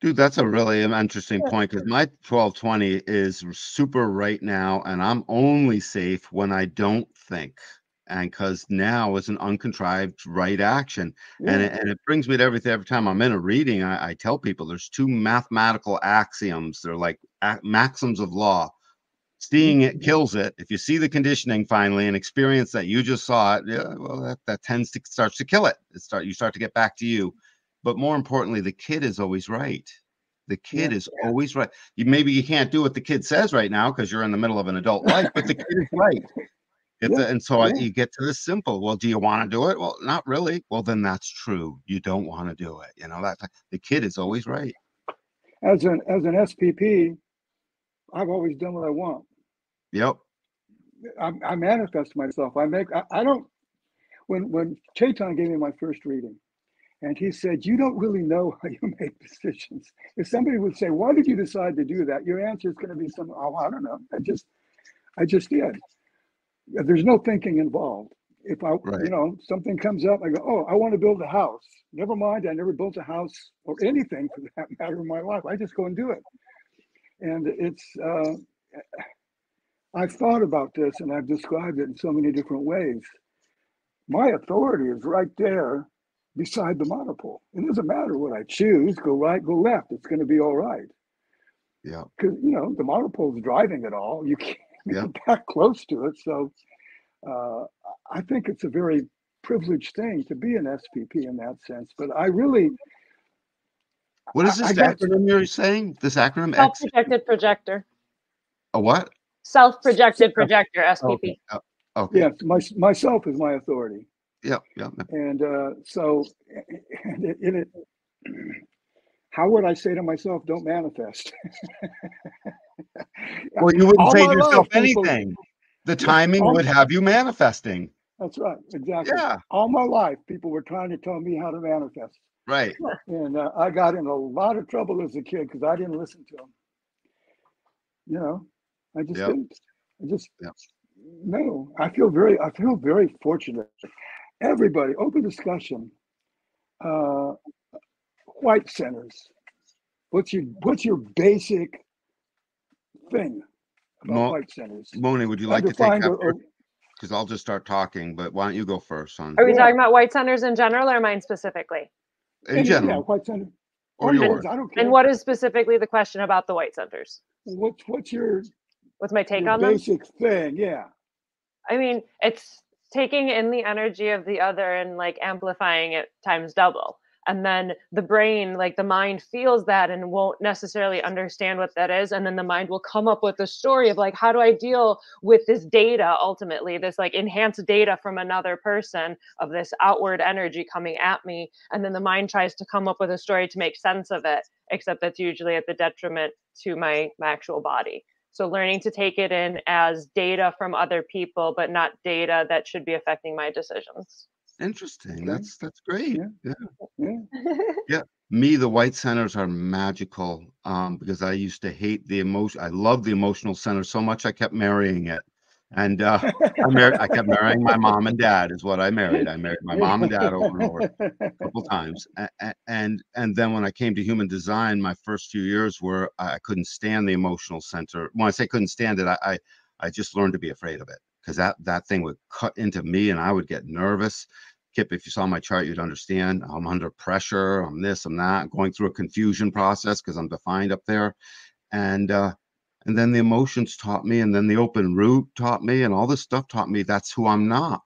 Dude, that's a really interesting point because my 1220 is super right now, and I'm only safe when I don't think. And because now is an uncontrived right action. And, it, and it brings me to everything. Every time I'm in a reading, I, I tell people there's two mathematical axioms. They're like maxims of law. Mm-hmm. Seeing it kills it. If you see the conditioning finally and experience that you just saw it, yeah, well, that, that tends to starts to kill it. It start you start to get back to you. But more importantly, the kid is always right. The kid Yeah. is always right. You maybe you can't do what the kid says right now because you're in the middle of an adult life, but the kid is right. Yeah, a- and so I, you get to this simple. Well, do you want to do it? Well, not really. Well, then that's true. You don't want to do it. You know that the kid is always right. As an as an SPP, I've always done what I want. Yep. I, I manifest myself. I make. I, I don't. When when Chetan gave me my first reading, and he said, "You don't really know how you make decisions." If somebody would say, "Why did you decide to do that?" Your answer is going to be some. Oh, I don't know. I just, I just did. There's no thinking involved. If I, Right. you know, something comes up, I go, "Oh, I want to build a house." Never mind, I never built a house or anything for that matter in my life. I just go and do it, and it's. Uh, I've thought about this and I've described it in so many different ways. My authority is right there beside the monopole. It doesn't matter what I choose, go right, go left. It's going to be all right. Yeah. Because, you know, the monopole is driving it all. You can't Yeah. get that close to it. So uh, I think it's a very privileged thing to be an SPP in that sense. But I really, What is this I got- acronym you're saying? This acronym Self projected projector. A what? Self projected projector, SPP. Okay. uh, Okay. yes, my, myself is my authority. Yep. yeah. And uh, so, and it, and it, how would I say to myself, don't manifest? Well, you wouldn't All say to yourself life, people- anything. The timing would have you manifesting. That's right, exactly. Yeah. All my life, people were trying to tell me how to manifest. Right. And uh, I got in a lot of trouble as a kid because I didn't listen to them. You know, I just Yep. didn't. I just, Yep. no, I feel very, I feel very fortunate. Everybody, open discussion. Uh, white centers. What's your, what's your basic thing about Mo- white centers? Moni, would you like to take that? or- or- Because I'll just start talking, but why don't you go first, son? Are we Yeah. talking about white centers in general or mine specifically? In Yeah, general. white center. or yours, yours. I don't care. And what is specifically the question about the white centers? What's what's your, What's my take your on them? basic thing? Yeah. I mean, it's taking in the energy of the other and like amplifying it times double. And then the brain, like the mind feels that and won't necessarily understand what that is. And then the mind will come up with a story of like, how do I deal with this data ultimately, this like enhanced data from another person of this outward energy coming at me. And then the mind tries to come up with a story to make sense of it, except that's usually at the detriment to my, my actual body. So learning to take it in as data from other people, but not data that should be affecting my decisions. Interesting. Okay. That's that's great. Yeah. Yeah. Yeah. Me, the white centers are magical um, because I used to hate the emotion. I love the emotional center so much I kept marrying it. And uh, I, married, I kept marrying my mom and dad is what I married. I married my mom and dad over and over a couple times. A- a- And and then when I came to human design, my first few years were I couldn't stand the emotional center. When I say couldn't stand it, I I, I just learned to be afraid of it because that that thing would cut into me and I would get nervous. Kip, if you saw my chart, you'd understand. I'm under pressure. I'm this. I'm that. Going through a confusion process because I'm defined up there, and uh, and then the emotions taught me, and then the open root taught me, and all this stuff taught me that's who I'm not.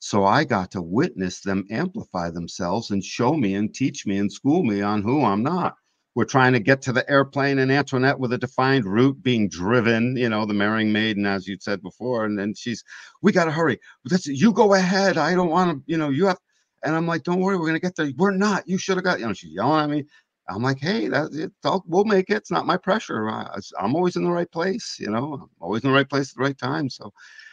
So I got to witness them amplify themselves and show me and teach me and school me on who I'm not. We're trying to get to the airplane and Antoinette with a defined root being driven, you know, the marrying maiden, as you said before. And then she's, we got to hurry. That's, you go ahead. I don't want to, you know, you have, and I'm like, don't worry, we're going to get there. We're not. You should have got, you know, she's yelling at me. I'm like, hey, that we'll make it. It's not my pressure. I, I'm always in the right place, you know, I'm always in the right place at the right time. So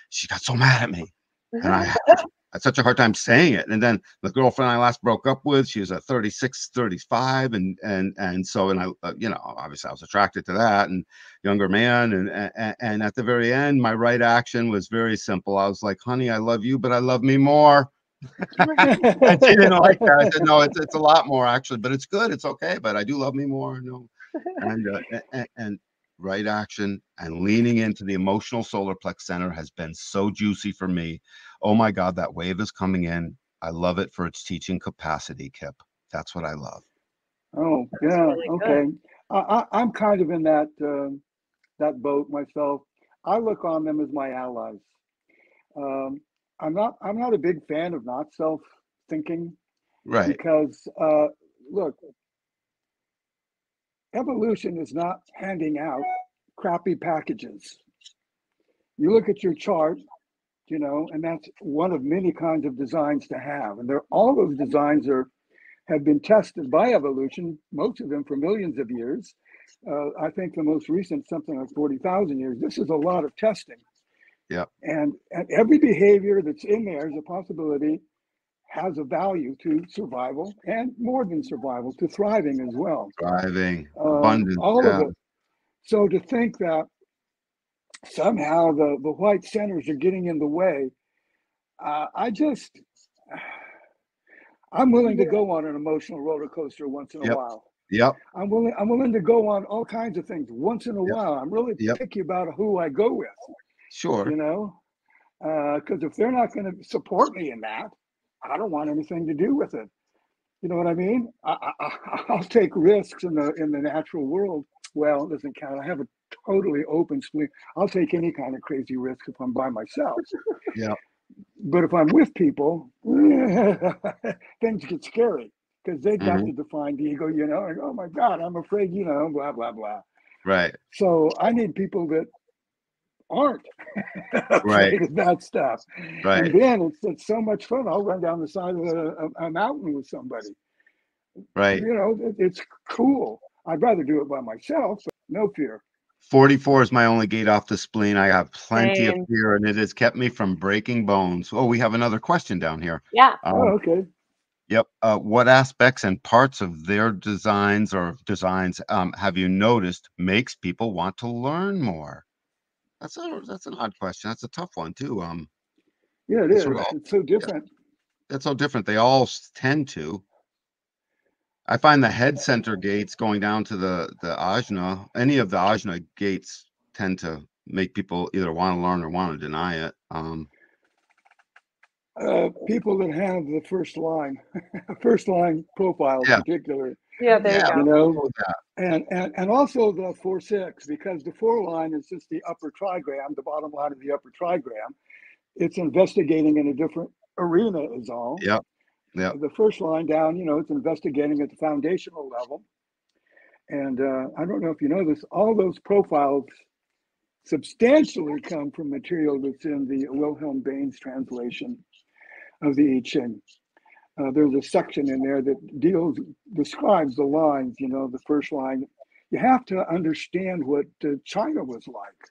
she got so mad at me. And I had such a hard time saying it. And then the girlfriend I last broke up with, she was at 36, 35. And, and, and so, and I, uh, you know, obviously I was attracted to that and younger man. And, and, and at the very end, my right action was very simple. I was like, honey, I love you, but I love me more. And she didn't like that. I said, no, it's, it's a lot more actually, but it's good. It's okay. But I do love me more. No. And, uh, and, and right action and leaning into the emotional solar plex center has been so juicy for me. Oh my God, that wave is coming in. I love it for its teaching capacity, Kip. That's what I love. Oh, That's yeah, really okay. I, I, I'm kind of in that, um, that boat myself. I look on them as my allies. Um, I'm not, I'm not a big fan of not self-thinking Right. because, uh, look, evolution is not handing out crappy packages. You look at your chart, you know, and that's one of many kinds of designs to have. And they're all those designs are have been tested by evolution, most of them for millions of years. Uh, I think the most recent, something like 40,000 years. This is a lot of testing. Yep. And, and every behavior that's in there is a possibility, has a value to survival and more than survival, to thriving as well. Thriving, Uh, abundance. all yeah. of it. So to think that somehow the, the white centers are getting in the way, uh, I just, I'm willing to go on an emotional roller coaster once in a Yep. while. Yep. I'm willing, I'm willing to go on all kinds of things once in a Yep. while. I'm really Yep. picky about who I go with, Sure. you know? Because if they're not going to support me in that, I don't want anything to do with it. You know what I mean? I, I, I- I'll take risks in the in the natural world. Well, it doesn't count. I have a totally open spleen. I'll take any kind of crazy risk if I'm by myself. Yeah. But if I'm with people, things get scary because they've got Mhm. to define the ego. You know, like, oh my God, I'm afraid. You know, blah blah blah. Right. So I need people that aren't Right. afraid of that stuff. Right. And then it's, it's so much fun. I'll run down the side of a, a, a mountain with somebody. Right. You know, it, it's cool. I'd rather do it by myself, but no fear. 44 is my only gate off the spleen. I have plenty Same. of fear and it has kept me from breaking bones. Oh, we have another question down here. Yeah. Um, oh, okay. Yep. Uh, what aspects and parts of their designs or designs um, have you noticed makes people want to learn more? That's a that's an odd question. That's a tough one too. Um, Yeah, it's is. of- It's so different. that's so different. They all tend to. I find the head center gates going down to the the ajna. Any of the ajna gates tend to make people either want to learn or want to deny it. Um, Uh, people that have the first line, first line profile Yeah. in particular, Yeah, there Yeah. you You go. know, With and, and, and also the four six, because the four line is just the upper trigram, the bottom line of the upper trigram. It's investigating in a different arena is all. Yeah. Yeah. The first line down, you know, it's investigating at the foundational level. And uh, I don't know if you know this, all those profiles substantially come from material that's in the Wilhelm Baynes translation of the I Ching. Uh, there's a section in there that deals describes the lines. You know, the first line. You have to understand what uh, China was like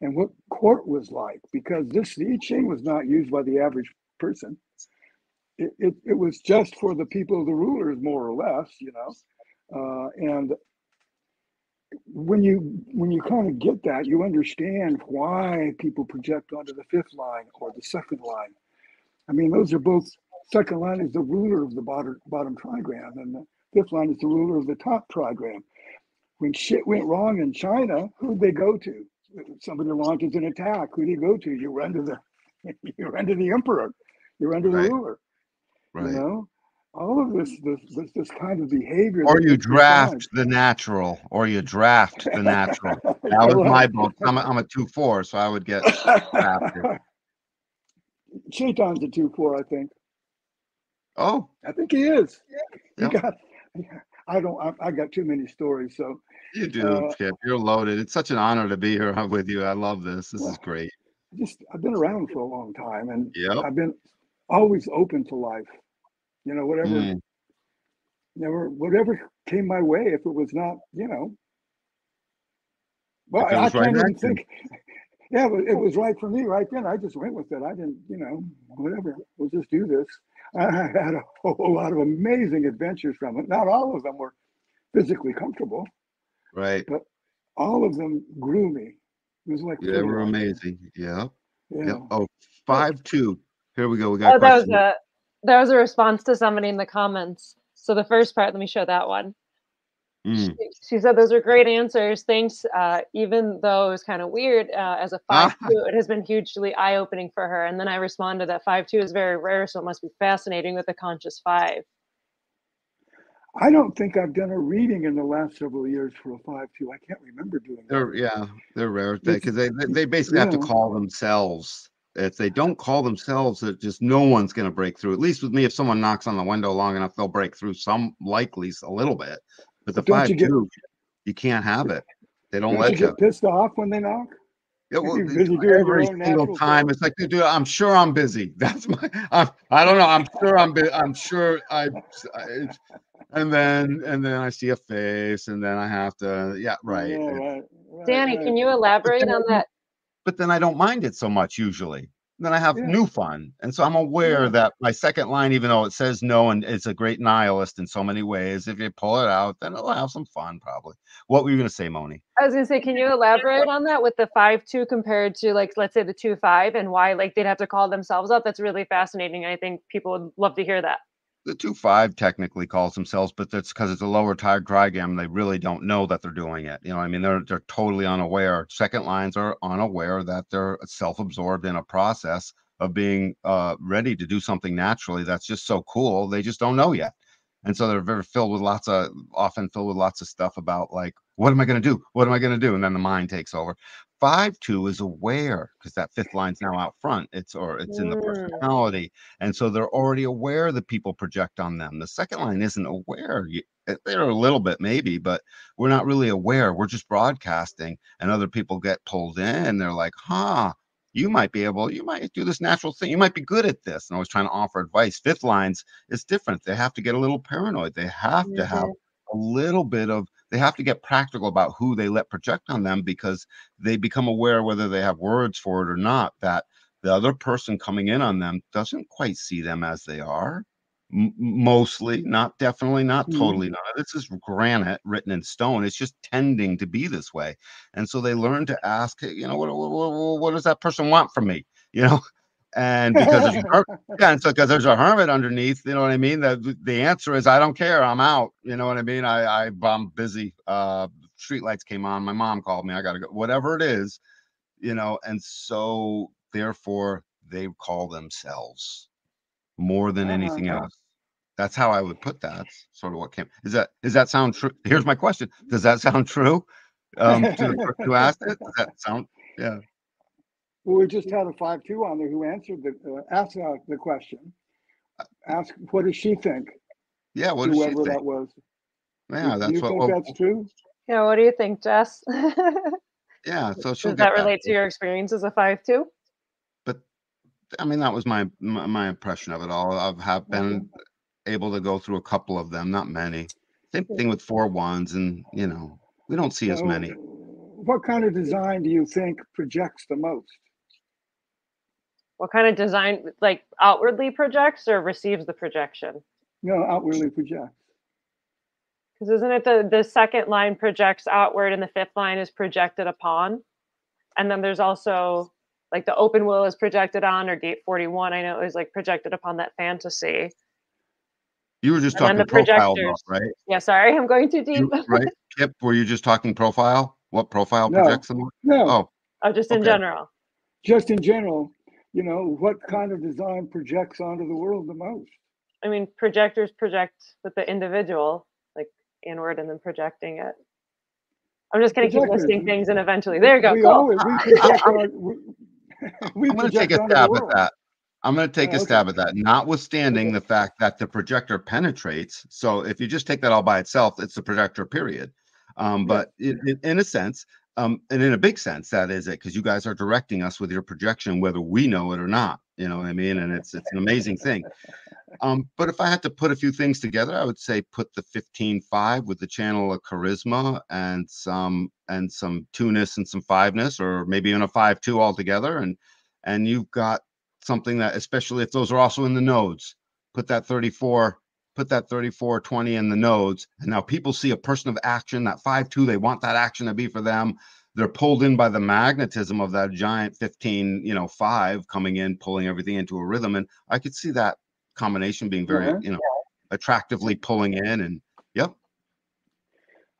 and what court was like because this the Ching was not used by the average person. It, it, it was just for the people, the rulers, more or less. You know, uh, and when you when you kind of get that, you understand why people project onto the fifth line or the second line. I mean, those are both second line is the ruler of the bottom bottom trigram, and the fifth line is the ruler of the top trigram. When shit went wrong in China, who'd they go to? Somebody launches an attack. Who do you go to? You run to the you run to the emperor. You run to the Right. ruler. Right. You know, all of this this this, this kind of behavior. Or you draft the natural, or you draft the natural. That was my book. I'm a, I'm a two four, so I would get drafted. Chetan's a two four, I think. Oh, I think he is. He Yep. got. I don't. I, I got too many stories. So you do, Uh, Kip. You're loaded. It's such an honor to be here with you. I love this. This is great. just I've been around for a long time, and Yep. I've been always open to life. You know, whatever, Mm, never, whatever came my way. If it was not, you know, well, it I right even you. think. Yeah, but it was right for me right then. I just went with it. I didn't, you know, whatever. We'll just do this. I had a whole lot of amazing adventures from it. Not all of them were physically comfortable. right. But all of them grew me. It was like Yeah, they were amazing. Yep. Yeah. Yep. Oh, five two. Here we go. We got Oh, that was a that was a response to somebody in the comments. So the first part, let me show that one. Mm. She, she said those are great answers. Thanks. Uh, even though it was kind of weird uh, as a five two, it has been hugely eye opening for her. And then I responded that five two is very rare, so it must be fascinating with a conscious five. I don't think I've done a reading in the last several years for a five two. I can't remember doing that. They're yeah, they're rare because they they they basically have to call themselves. If they don't call themselves, it just no one's going to break through. At least with me, if someone knocks on the window long enough, they'll break through. Some likely a little bit, but the Don't five you get- two, you can't have it. They don't Don't let you you. get pissed off when they knock? Yeah, well, it's busy doing every single time. thing. It's like, dude, I'm sure I'm busy. That's my. I'm, I don't know. I'm sure I'm. Bu- I'm sure I. I- And then and then I see a face, and then I have to. Yeah, right. Yeah, right, right, Danny, right. can you elaborate then- on that? but then I don't mind it so much usually. Then I have Yeah. new fun. And so I'm aware Yeah. that my second line, even though it says no and it's a great nihilist in so many ways, if you pull it out, then it'll have some fun probably. What were you gonna say, Moni? I was gonna say, can you elaborate on that with the five two compared to like let's say the two five and why like they'd have to call themselves up? That's really fascinating. I think people would love to hear that. The two five technically calls themselves, but that's because it's a lower tide trigram. They really don't know that they're doing it. You know, I mean, they're they're totally unaware. Second lines are unaware that they're self-absorbed in a process of being uh, ready to do something naturally. That's just so cool. They just don't know yet, and so they're very filled with lots of, often filled with lots of stuff about like, what am I going to do? What am I going to do? And then the mind takes over. Five two is aware because that fifth line's now out front. It's or it's in the Mm. personality. And so they're already aware that people project on them. The second line isn't aware. Eh, They're a little bit maybe, but we're not really aware. We're just broadcasting, and other people get pulled in. And they're like, huh, you might be able, you might do this natural thing. You might be good at this. And I was trying to offer advice. Fifth lines is different. They have to get a little paranoid. They have to have a little bit of, they have to get practical about who they let project on them because they become aware whether they have words for it or not that the other person coming in on them doesn't quite see them as they are. M- mostly not definitely not Mhm. totally not. This is granite written in stone. It's just tending to be this way. And so they learn to ask you know what, what, what, what does that person want from me? You know and because there's a her- yeah and so because there's a hermit underneath you know what i mean the, the answer is i don't care i'm out you know what i mean i, I i'm busy uh street lights came on my mom called me i gotta go whatever it is you know and so therefore they call themselves more than anything Uh-huh. else That's how I would put that. Sort of what came. Is that is that sound true? Here's my question: Does that sound true? Um, to the person who asked it, does that sound? Yeah. Well, we just had a five two on there who answered the uh, asked uh, the question. Ask what does she think? Yeah. What does she whoever think? that was. Yeah, Do that's you what. think what- that's true? Yeah, what do you think, Jess? yeah. So she'll Does get that relate to your experience as a five two? But I mean, that was my my, my impression of it all. I've have been able to go through a couple of them, not many. Same thing with four ones, and you know, we don't see as many. What kind of design do you think projects the most? What kind of design, like outwardly projects or receives the projection? No, outwardly projects. Because isn't it the the second line projects outward and the fifth line is projected upon? And then there's also like the open will is projected on or gate 41. I know it was like projected upon that fantasy. You were just and talking the profile, though, projectors. right? Yeah, sorry, I'm going too deep. You, right, Kip? Were you just talking profile? What profile No. projects the most? No, Oh, oh, just in general. just in general, you know, what kind of design projects onto the world the most? I mean, projectors project with the individual, like inward and then projecting it. I'm just gonna keep listing things and eventually there you go. We cool. always, we project our, we, we I'm going to take a stab at that. I'm going to take Oh, a okay. stab at that, notwithstanding the fact that the projector penetrates. So if you just take that all by itself, it's the projector, period. Um, Yeah. but in, in, in a sense, um, and in a big sense, that is it, because you guys are directing us with your projection, whether we know it or not. You know what I mean? And it's it's an amazing thing. Um, but if I had to put a few things together, I would say put the 15-5 with the channel of charisma and some and some two-ness and some five-ness, or maybe even a five-two altogether. And and you've got something that, especially if those are also in the nodes, put that 34, put that 34, 20 in the nodes. And now people see a person of action, that five-two, they want that action to be for them. They're pulled in by the magnetism of that giant 15, you know, five coming in, pulling everything into a rhythm. And I could see that combination being very, Yeah. you know, attractively pulling in. And yep.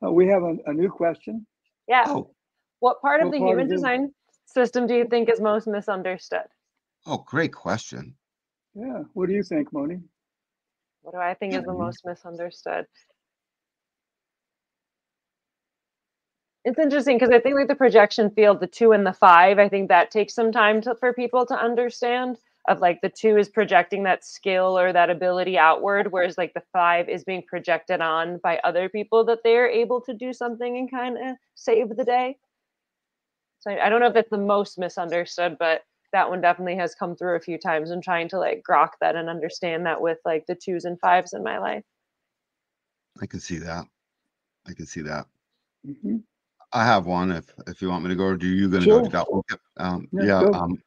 Uh, we have a, a new question. Yeah. Oh, What part of What the part human of the- design system do you think is most misunderstood? oh, great question. Yeah, what do you think, Moni? What do I think is the Mhm. most misunderstood? It's interesting because I think like the projection field, the two and the five, I think that takes some time to, for people to understand. Of like the two is projecting that skill or that ability outward, whereas like the five is being projected on by other people that they are able to do something and kind of save the day. So I, I don't know if it's the most misunderstood, but that one definitely has come through a few times and trying to like grok that and understand that with like the twos and fives in my life. I can see that. I can see that. Mhm. I have one if if you want me to go, or do you gonna Sure. go? Got one? Yep. Um, Yeah, yeah. go. Um,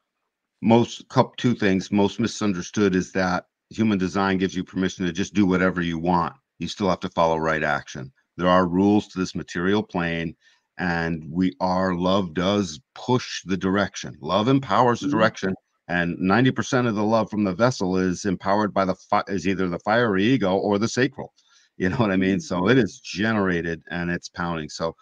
most cup two things most misunderstood is that human design gives you permission to just do whatever you want. You still have to follow right action. There are rules to this material plane, and we are love does push the direction. Love empowers the Mhm. direction, and ninety percent of the love from the vessel is empowered by the fi- is either the fiery ego or the sacral. You know what I mean? So it is generated and it's pounding. So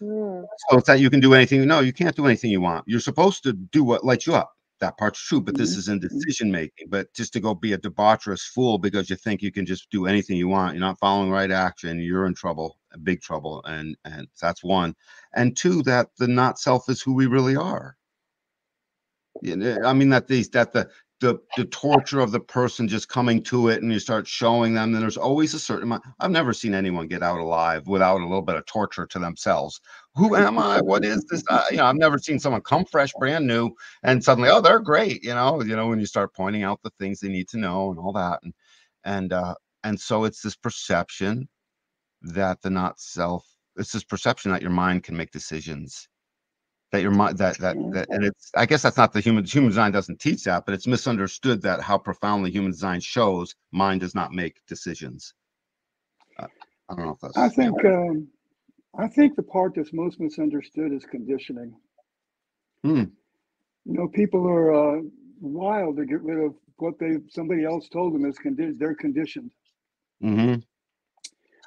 Hmm. so it's that you can do anything. No, you can't do anything you want. You're supposed to do what lights you up. That part's true, but this Mhm. is in decision making. But just to go be a debaucherous fool because you think you can just do anything you want, you're not following right action. You're in trouble, big trouble, and and that's one. And two, that the not self is who we really are. I mean that these that the the the torture of the person just coming to it and you start showing them then there's always a certain amount i've never seen anyone get out alive without a little bit of torture to themselves who am i? What is this? Uh, you know i've never seen someone come fresh brand new and suddenly oh they're great you know you know when you start pointing out the things they need to know and all that and and uh and so it's this perception that the not self it's this perception that your mind can make decisions that your mind that that, that and it's i guess that's not the human human design doesn't teach that but it's misunderstood that how profoundly human design shows mind does not make decisions. Uh, i don't know if that's I think um, I think the part that's most misunderstood is conditioning. Hmm. You know, people are uh, wild to get rid of what they somebody else told them is conditioned. they're conditioned. hmm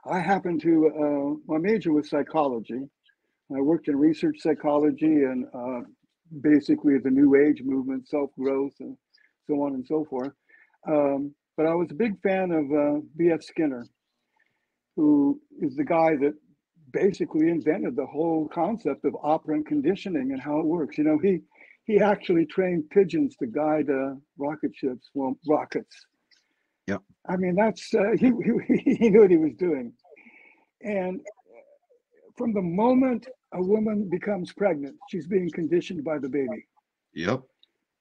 I happen to uh, my major was psychology. I worked in research psychology and uh, basically the new age movement, self growth, and so on and so forth. Um, but I was a big fan of uh, B.F. Skinner, who is the guy that basically invented the whole concept of operant conditioning and how it works. You know, he he actually trained pigeons to guide uh, rocket ships, well, rockets. Yeah. I mean, that's uh, he, he he knew what he was doing, and from the moment a woman becomes pregnant, she's being conditioned by the baby. Yep.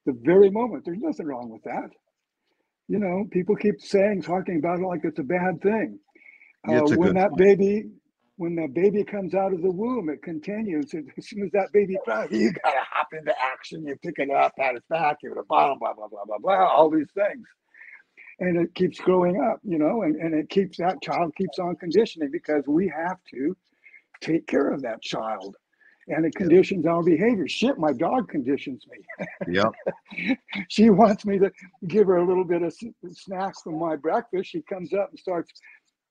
The very moment. There's nothing wrong with that. You know, people keep saying, talking about it like it's a bad thing. Uh, when that baby, when the baby comes out of the womb, it continues. As soon as that baby cries, you gotta hop into action. You pick it up, pat its back, give it a bottle, blah blah blah blah blah, all these things, and it keeps growing up. You know, and and it keeps that child keeps on conditioning because we have to take care of that child, and it conditions our behavior. Shit, my dog conditions me. Yep. she wants me to give her a little bit of snacks from my breakfast. She comes up and starts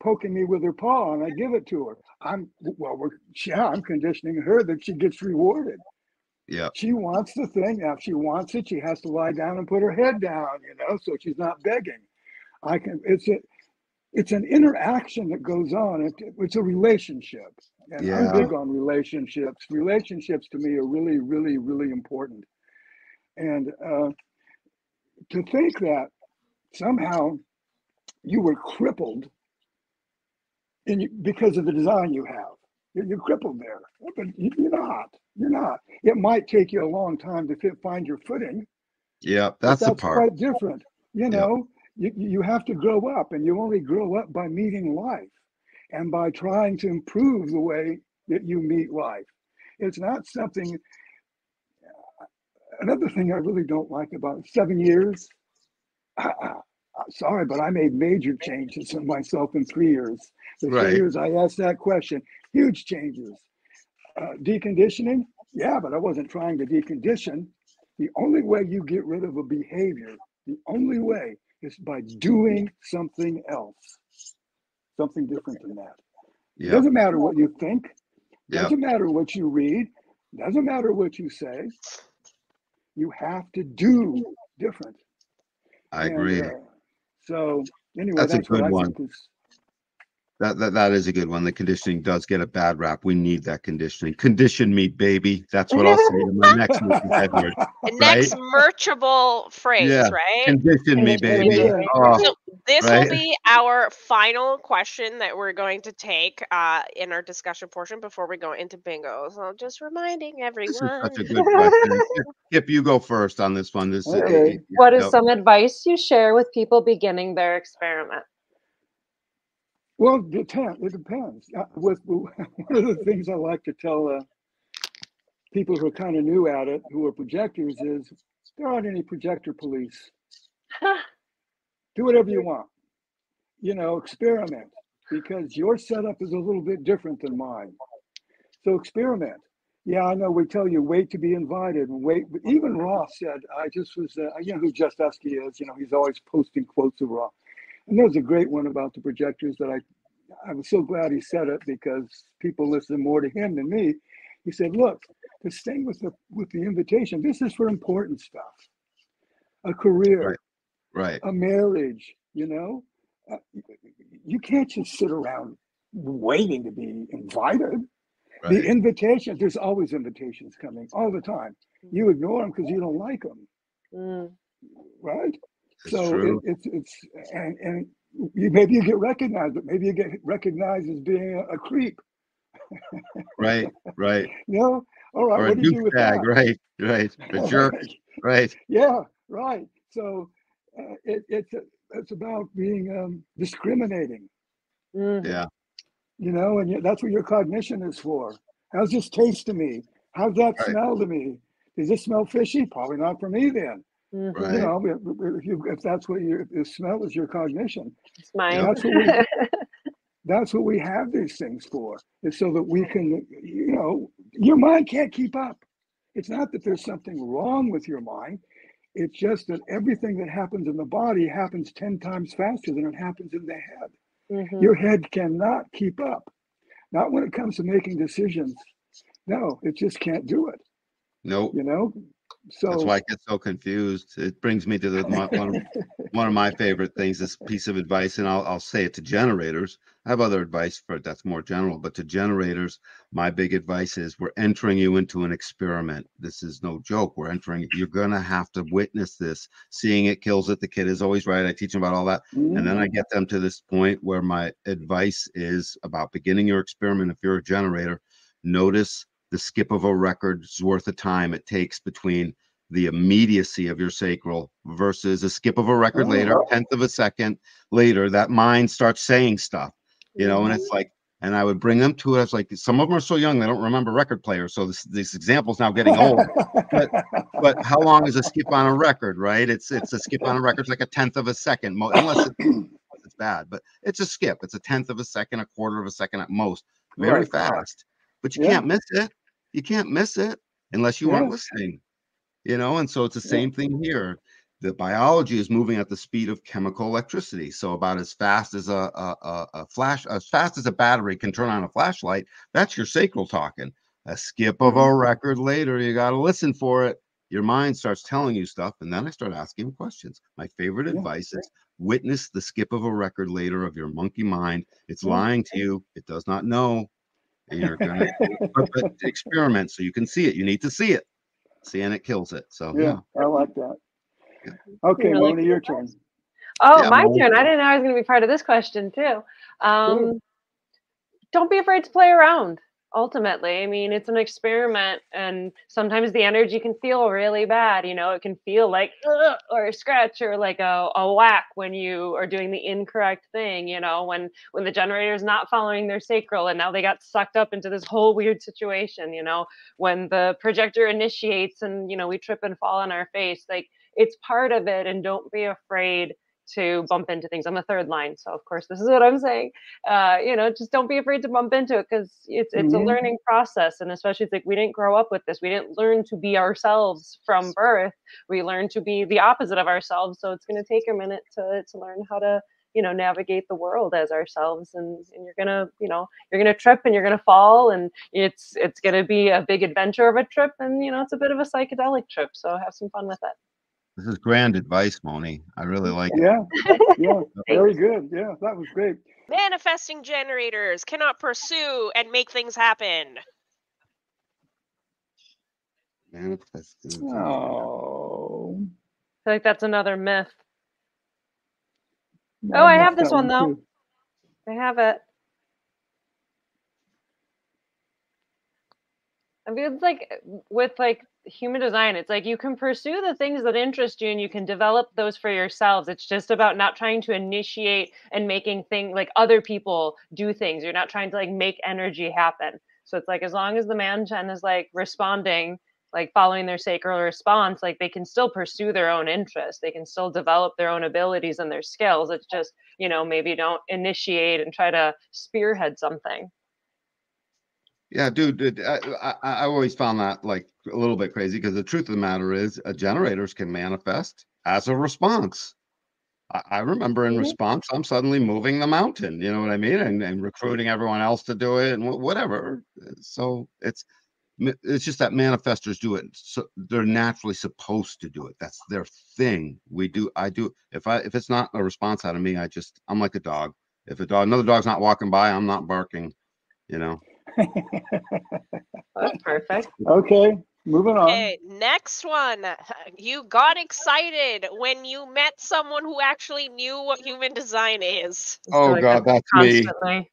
poking me with her paw, and I give it to her. I'm well, we're yeah, I'm conditioning her that she gets rewarded. Yeah. She wants the thing. Now, if she wants it, she has to lie down and put her head down, you know, so she's not begging. I can. It's a. It's an interaction that goes on. It, it's a relationship, and Yeah. I'm big on relationships. Relationships to me are really, really, really important. And uh, to think that somehow you were crippled in you- because of the design you have. You're, you're crippled there, but you- you're not. You're not. It might take you a long time to fit, find your footing. Yeah, but That's the part. quite different. You Yeah. know, you, you have to grow up, and you only grow up by meeting life and by trying to improve the way that you meet life. It's not something. Another thing I really don't like about seven years. I, I, I'm sorry, but I made major changes in myself in three years. The Right. three years I asked that question, huge changes. Uh, deconditioning, yeah, but I wasn't trying to decondition. The only way you get rid of a behavior, the only way is by doing something else, something different than that. It Yep. doesn't matter what you think, Yep. doesn't matter what you read, doesn't matter what you say. You have to do different. I And, agree. uh, so anyway, That's that's, a good one. That, that that is a good one. The conditioning does get a bad rap. We need that conditioning. Condition me, baby. That's what I'll say to my next movie Edward. The next merchable phrase, Yeah. right? Condition me, Condition me, baby. baby. Oh, So this right. will be our final question that we're going to take uh, in our discussion portion before we go into bingo. So just reminding everyone. such a good question. Kip, you go first on this one. This is Okay. What is Yep. some advice you share with people beginning their experiment? Well, it depends. It depends. Uh, With one of the things I like to tell uh, people who are kind of new at it, who are projectors, is there aren't any projector police. Do whatever you want. You know, experiment because your setup is a little bit different than mine. So experiment. Yeah, I know we tell you wait to be invited wait. But even Ross said, I just was, uh, you know who Just Usky is. You know, he's always posting quotes of Ross. And there's a great one about the projectors that I, I was so glad he said it because people listen more to him than me. He said, look, this thing with the with the invitation, this is for important stuff. A career, Right. Right. a marriage, you know. Uh, you can't just sit around waiting to be invited. The Right. invitation, there's always invitations coming all the time. You ignore them because you don't like them, Mm. right? It's so. It, it's it's and and you, maybe you get recognized, but maybe you get recognized as being a, a creep. Right. Right. You know, all right, Or a what do you do with douchebag. that? Right. Right. A jerk. Right. yeah, right. So uh, it, it's it's about being um, discriminating. Mhm. Yeah. you know, and you, that's what your cognition is for. How's this taste to me? How's that Right. smell to me? Does this smell fishy? Probably not for me then. Mhm. Right. You know, if, if, you, if that's what your if smell is your cognition, It's mine. that's what we that's what we have these things for. Is so that we can, you know, your mind can't keep up. It's not that there's something wrong with your mind. It's just that everything that happens in the body happens 10 times faster than it happens in the head. Mhm. Your head cannot keep up. Not when it comes to making decisions. No, it just can't do it. Nope. You know, That's why I get so confused. It brings me to the one, one of, one of my favorite things. This piece of advice, and I'll I'll say it to generators. I have other advice for that's more general, but to generators, my big advice is we're entering you into an experiment. This is no joke. We're entering. You're gonna have to witness this. Seeing it kills it. The kid is always right. I teach them about all that, and then I mm, get them to this point where my advice is about beginning your experiment. If you're a generator, notice the skip of a record's worth of time it takes between the immediacy of your sacral versus a skip of a record Oh. later, tenth of a second later, that mind starts saying stuff, you know, and Mm-hmm. it's like, and I would bring them to it. I was like, some of them are so young they don't remember record players. So this this example's now getting old. but how long is a skip on a record, right? It's it's a skip on a record, it's like a tenth of a second, unless it, it's bad, but it's a skip. It's a tenth of a second, a quarter of a second at most, very Right. fast. But you Yeah. can't miss it. You can't miss it unless you aren't listening. You know, and so it's the Yeah. same thing here. The biology is moving at the speed of chemical electricity. So about as fast as a, a, a, flash, as fast as a battery can turn on a flashlight, that's your sacral talking. A skip of a mm-hmm. record later, you got to listen for it. Your mind starts telling you stuff, and then I start asking questions. My favorite Yeah. advice is witness the skip of a record later of your monkey mind. It's Yeah. lying to you. It does not know. And you're gonna but, but experiment so you can see it. You need to see it. Seeing it kills it. So yeah. Yeah, I like that. Okay, Really Mona, your turn. Oh, Yeah, my Molly. turn. I didn't know I was going to be part of this question too. Um, Don't be afraid to play around. Ultimately, I mean, it's an experiment, and sometimes the energy can feel really bad. You know, it can feel like or a scratch or like a, a whack when you are doing the incorrect thing. You know, when when the generator is not following their sacral, and now they got sucked up into this whole weird situation. You know, when the projector initiates, and you know we trip and fall on our face. Like it's part of it, and don't be afraid to bump into things. I'm a third line, so of course this is what I'm saying. Uh, you know, just don't be afraid to bump into it because it's it's Mhm. a learning process, and especially it's like we didn't grow up with this. We didn't learn to be ourselves from birth. We learned to be the opposite of ourselves. So it's going to take a minute to to learn how to you know navigate the world as ourselves and, and you're gonna you know you're gonna trip and you're gonna fall and it's it's gonna be a big adventure of a trip and you know it's a bit of a psychedelic trip so have some fun with it This is grand advice, Moni. I really like it. Yeah, yeah, very good. Yeah, that was great. Manifesting generators cannot pursue and make things happen. Manifest. Oh. I feel like that's another myth I Oh, I missed have this that one, though. too. I have it. I mean, it's like with like human design, it's like you can pursue the things that interest you and you can develop those for yourselves. It's just about not trying to initiate and making things like other people do things. You're not trying to like make energy happen. So it's like as long as the man gen is like responding, like following their sacral response, like they can still pursue their own interests. They can still develop their own abilities and their skills. It's just, you know, maybe don't initiate and try to spearhead something. Yeah, dude, I, I, I always found that like a little bit crazy because the truth of the matter is, uh, generators can manifest as a response. I, I remember in Mhm. response, I'm suddenly moving the mountain. You know what I mean, and and recruiting everyone else to do it and wh- whatever. So it's it's just that manifestors do it. So they're naturally supposed to do it. That's their thing. We do. I do. If I if it's not a response out of me, I just I'm like a dog. If a dog another dog's not walking by, I'm not barking. You know. That's perfect. Okay, moving on. Okay, next one. You got excited when you met someone who actually knew what human design is. Oh like God, that's me. constantly.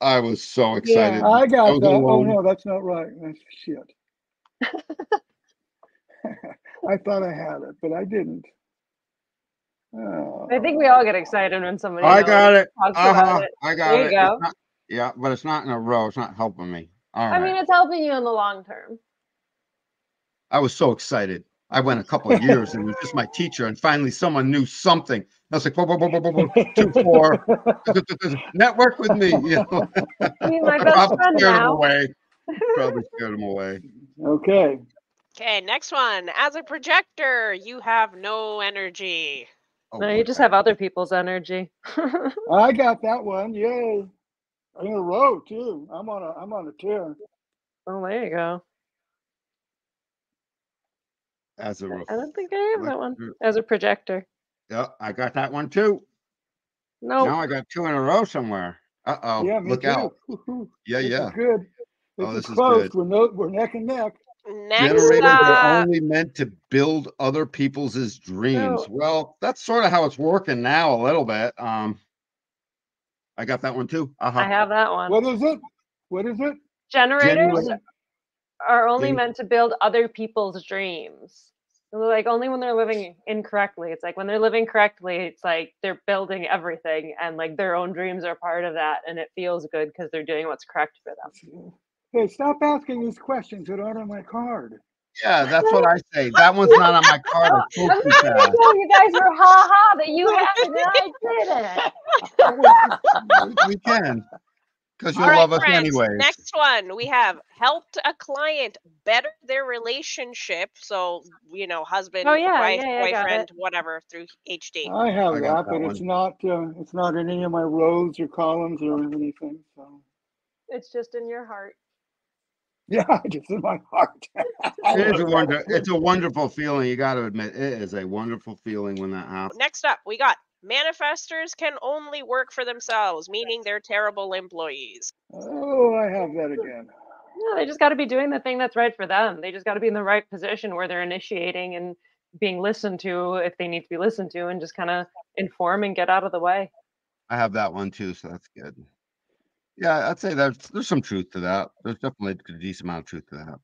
I was so excited. I got was that. Oh no, that's not right. That's shit. I thought I had it, but I didn't. Oh. I think we all get excited when somebody I got it. talks Uh-huh. about it. I got There you go. It's not- yeah, but it's not in a row. It's not helping me. All I right. mean, it's helping you in the long term. I was so excited. I went a couple of years and it was just my teacher, and finally someone knew something. I was like, whoa, whoa, whoa, whoa, whoa, whoa, two, four, network with me. You know, Be my best friend now. away. Probably scared him away. Okay. Okay, next one. As a projector, you have no energy. Oh, No, you just have other people's energy. I got that one. Yay. In a row too. I'm on a I'm on a tear. oh, there you go. as a. I don't think I have that one as a projector. Yeah, I got that one too. No, Now I got two in a row somewhere. Uh oh, Yeah, me look too. out. Woo-hoo. Yeah, This is yeah. Good. Oh, This is this is close. good. We're no, we're neck and neck. Next Generators are up, only meant to build other people's dreams. No. Well, that's sort of how it's working now a little bit. Um, I got that one too. Uh-huh. I have that one. What is it? What is it? Generators Generator- are only Gen- meant to build other people's dreams. Like only when they're living incorrectly. It's like when they're living correctly, it's like they're building everything and like their own dreams are part of that and it feels good because they're doing what's correct for them. Hey, stop asking these questions that aren't on my card. Yeah, that's what I say. That one's not on my card. It's I'm supposed not gonna tell you guys were ha ha that you had it and I didn't. we can. Because you'll right, love us friends. anyway. Next one, we have helped a client better their relationship. So, you know, husband, Oh, yeah, wife, yeah, yeah, boyfriend, whatever, through HD. I have I that, but that it's not, uh, it's not in any of my rows or columns or anything, so. It's just in your heart. Yeah, just in my heart. It is a wonder. It's a wonderful feeling. You got to admit, it is a wonderful feeling when that happens. Next up, we got manifestors can only work for themselves, meaning they're terrible employees. Oh, I have that again. No, they just got to be doing the thing that's right for them. They just got to be in the right position where they're initiating and being listened to if they need to be listened to and just kind of inform and get out of the way. I have that one too, so that's good. Yeah, I'd say there's there's some truth to that. There's definitely a decent amount of truth to that.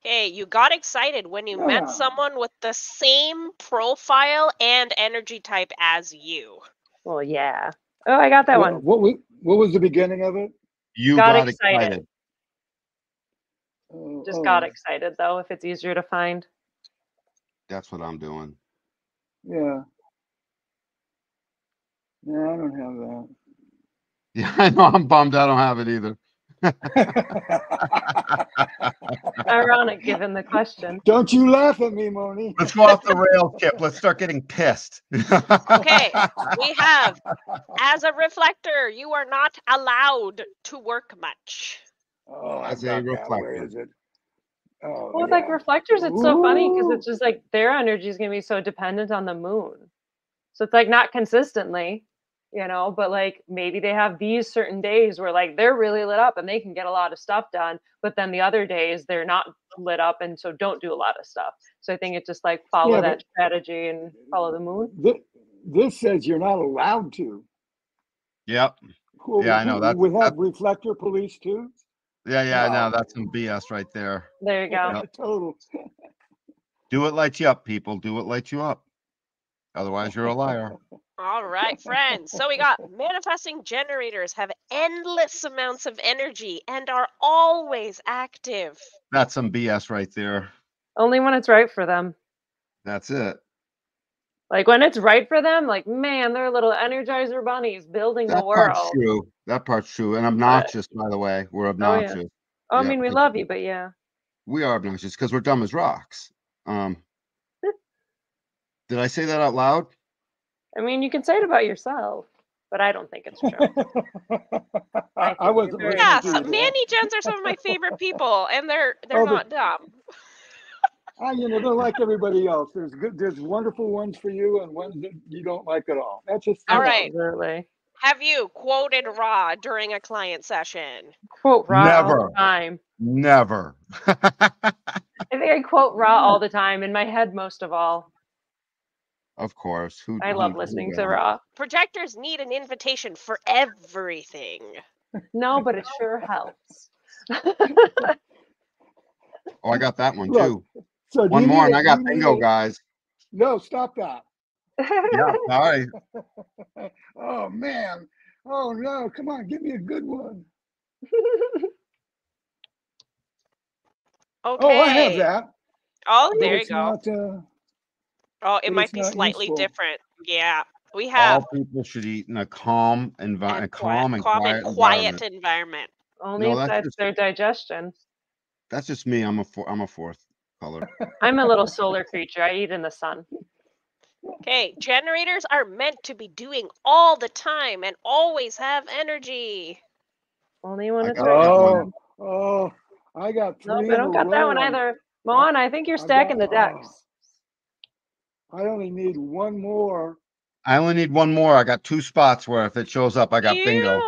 Hey, you got excited when you Yeah. met someone with the same profile and energy type as you. Well, yeah. Oh, I got that What, one. what was, what was the beginning of it? You Got got, excited. excited. Oh, Just oh, got excited though, if it's easier to find. That's what I'm doing. Yeah. Yeah, I don't have Yeah, I know. I'm bummed. I don't have it either. Ironic given the question. Don't you laugh at me, Moni. Let's go off the rails, Kip. Let's start getting pissed. Okay, we have as a reflector, you are not allowed to work much. Oh, As a got that. Reflector. is it? Oh, Well, with like reflectors, it's so funny because it's just like their energy is gonna be so dependent on the moon. So it's like not consistently, you know, but like maybe they have these certain days where like they're really lit up and they can get a lot of stuff done, but then the other days they're not lit up and so don't do a lot of stuff. So I think it's just like follow Yeah, that strategy and follow the moon. This, this says you're not allowed to. yep. Well, Yeah, I know, that. We have that's- reflector police too. Yeah, yeah, I know. That's some BS right there. There you go. Total. Do what lights you up, people. Do what lights you up. Otherwise, you're a liar. All right, friends. So we got manifesting generators have endless amounts of energy and are always active. That's some BS right there. Only when it's right for them. That's it. Like when it's right for them, like man, they're little energizer bunnies building That the world. part's true. That part's true. And obnoxious, by the way. We're obnoxious. Oh, I Yeah, mean, we love you, but yeah. We are obnoxious because we're dumb as rocks. Um, did I say that out loud? I mean, you can say it about yourself, but I don't think it's true. I, I wasn't very Yeah, to so you. Manny gens are some of my favorite people, and they're they're Oh, not but- dumb. Ah, you know, they're like everybody else. There's good, there's wonderful ones for you and ones that you don't like at all. That's just. All you. Absolutely. Have you quoted Ra during a client session? Quote Ra all Never. the time. Never. I think I quote Ra all the time in my head most of all. Of course. Who, I love who listening to doesn't? Ra. Projectors need an invitation for everything. No, but it sure helps. Oh, I got that one Look, too. So One more, and I got you bingo, a- guys. No, stop that. Yeah, sorry. Oh, man. Oh, no. Come on. Give me a good one. Okay. Oh, I have that. Oh, but there you go. not, uh, Oh, it but might be slightly useful. different. Yeah. We have All people should eat in a calm envi- and a calm and calm quiet, and quiet environment. environment. Only No, if that's that's just- their digestion. That's just me. I'm a four, I'm a fourth color. I'm a little solar creature. I eat in the sun. Okay, generators are meant to be doing all the time and always have energy. Only when I it's got right. that oh, one. oh, I got three. Nope, in I a don't got that one row either. Moana, I think you're I got- stacking the oh. decks. I only need one more. I only need one more. I got two spots where if it shows up, I got bingo.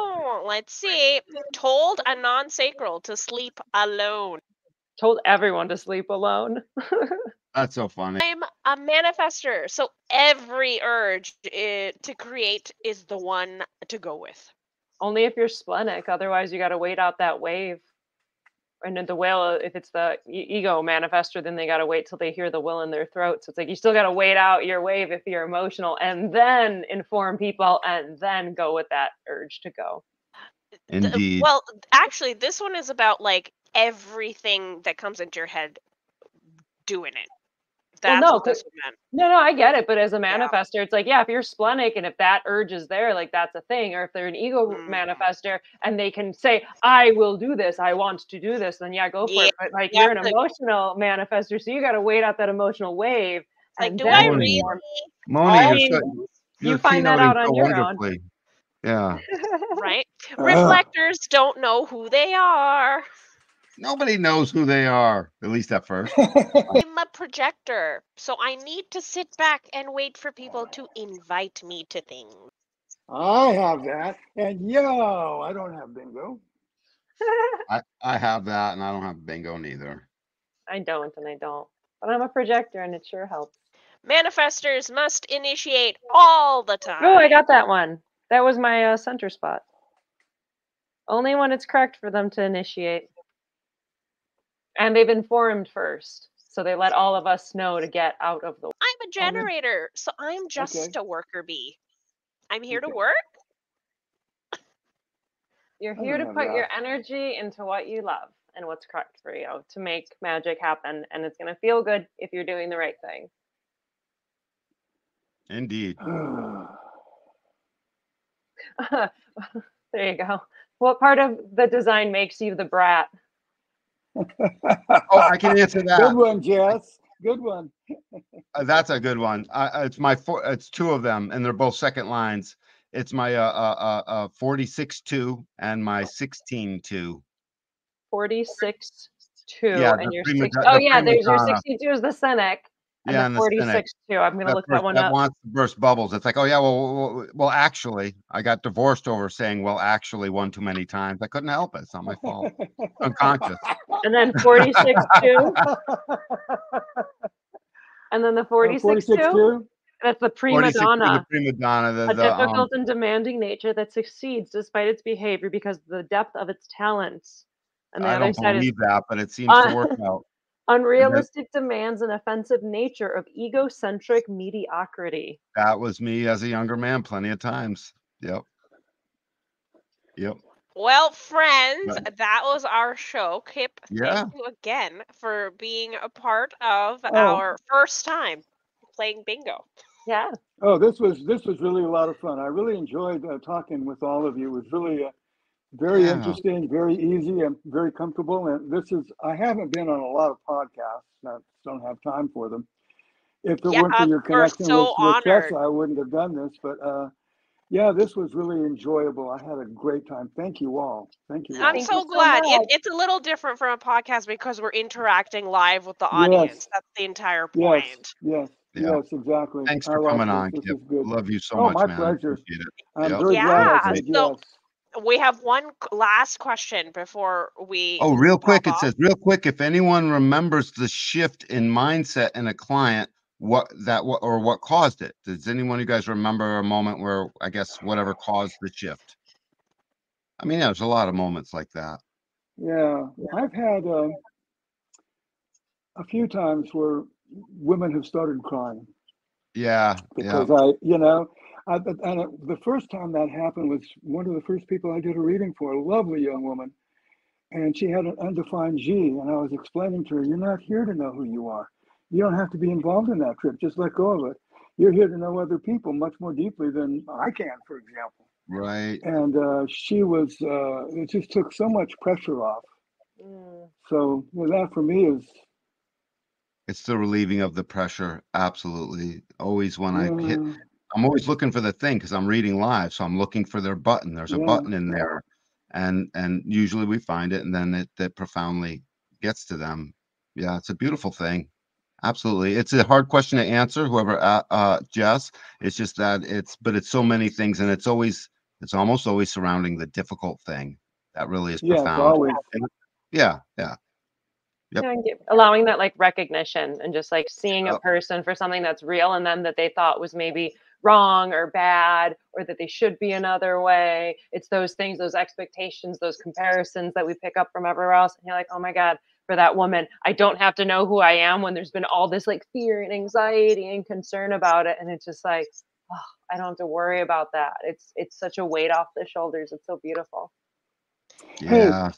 Let's see. Told a non-sacral to sleep alone. Told everyone to sleep alone. That's so funny. I'm a manifester, so every urge eh, to create is the one to go with. Only if you're splenic. Otherwise, you got to wait out that wave. And then the whale, uh, if it's the e- ego manifester, then they got to wait till they hear the will in their throat. So it's like you still got to wait out your wave if you're emotional and then inform people and then go with that urge to go. Indeed. Well, actually, this one is about like everything that comes into your head doing it. Well, no, what this 'cause- one meant. No, no, I get it. But as a Yeah. manifester, it's like, yeah, if you're splenic and if that urge is there, like that's a thing. Or if they're an ego Mm. manifester and they can say, I will do this, I want to do this, then yeah, go for Yeah, it. But like you you're an to- emotional manifester, so you got to wait out that emotional wave. Like, and do I really? Moni, you're, mean, so, you you're find that out on so your own. Yeah. Right? Reflectors don't know who they are. Nobody knows who they are, at least at first. I'm a projector, so I need to sit back and wait for people to invite me to things. I have that, and yo, I don't have bingo. I, I have that and I don't have bingo neither. I don't, and I don't. But I'm a projector, and it sure helps. Manifestors must initiate all the time. Oh, I got that one. That was my uh, center spot. Only when it's correct for them to initiate. And they've informed first. So they let all of us know to get out of the I'm a generator, so I'm just a worker bee. I'm here to work. You're here to put have your energy into what you love and what's correct for you to make magic happen. And it's going to feel good if you're doing the right thing. Indeed. there you go. What part of the design makes you the brat? Oh, I can answer that. Good one, Jess. Good one. Uh, that's a good one. I, I- it's my four. It's two of them, and they're both second lines. It's my uh uh uh, uh 46 2 and my 16 2. 46 2 Yeah, and your prima 60 oh yeah there's your donna. 62 is the Cynic and Yeah, the and the Cynic. 46 2 i'm gonna That, look pers- that one that up wants to burst bubbles. It's like, oh yeah, well, well, well, actually, I got divorced over saying, well, actually, one too many times. I couldn't help it. It's not my fault. Unconscious. and then 46 2 and then the 46 46 2 too? that's the prima 46 to donna The prima donna. The, a the, um, difficult and demanding nature that succeeds despite its behavior because of the depth of its talents and the I other don't side is believe that, but it seems Uh, to work out. Unrealistic demands and offensive nature of egocentric mediocrity That was me as a younger man, plenty of times. Yep. Yep. Well, friends, Right. that was our show. Kip, Yeah. thank you again for being a part of Oh. our first time playing bingo. yeah Oh, this was this was really a lot of fun. I really enjoyed uh, talking with all of you. It was really uh, very Yeah. interesting, very easy, and very comfortable. And this is I haven't been on a lot of podcasts. I don't have time for them. If it Yeah, weren't for your connection so with, with Tessa. I wouldn't have done this. But uh, yeah, this was really enjoyable. I had a great time. Thank you all. Thank you. I'm. Thank so you so glad. it, it's a little different from a podcast because we're interacting live with the Yes. audience. That's the entire point. yes, Yeah. yes, exactly. Thanks for like coming this. on, This Kip. Love you so Oh, much, my man. pleasure. It. I'm Yep. very glad I Yeah, said so- yes. We have one last question before we. Oh, real quick, pop it off. says real quick. If anyone remembers the shift in mindset in a client, what that what or what caused it? Does anyone of you guys remember a moment where I guess whatever caused the shift? I mean, yeah, there's a lot of moments like that. Yeah, I've had um, a few times where women have started crying Yeah, yeah, because I, you know, I, but- and it, the first time that happened was one of the first people I did a reading for, a lovely young woman, and she had an undefined G, and I was explaining to her, you're not here to know who you are. You don't have to be involved in that trip. Just let go of it. You're here to know other people much more deeply than I can, for example. right. And uh, she was, uh, it just took so much pressure off. Mm. So you know, that for me is It's the relieving of the pressure. Absolutely. Always when I hit, Yeah, I'm always looking for the thing because I'm reading live, so I'm looking for their button. There's a Yeah. button in there, and and usually we find it, and then it that profoundly gets to them. Yeah, it's a beautiful thing. Absolutely. It's a hard question to answer, whoever, uh, uh, Jess. It's just that it's, but it's so many things and it's always, it's almost always surrounding the difficult thing. That really is Yeah, profound. always. Yeah, yeah. Yep. Yeah, and get- allowing that like recognition and just like seeing a person for something that's real in them that they thought was maybe wrong or bad or that they should be another way. It's those things, those expectations, those comparisons that we pick up from everywhere else. And you're like, oh my God, for that woman, I don't have to know who I am when there's been all this like fear and anxiety and concern about it. And it's just like, oh, I don't have to worry about that. It's it's such a weight off the shoulders. It's so beautiful. Hey, Yeah.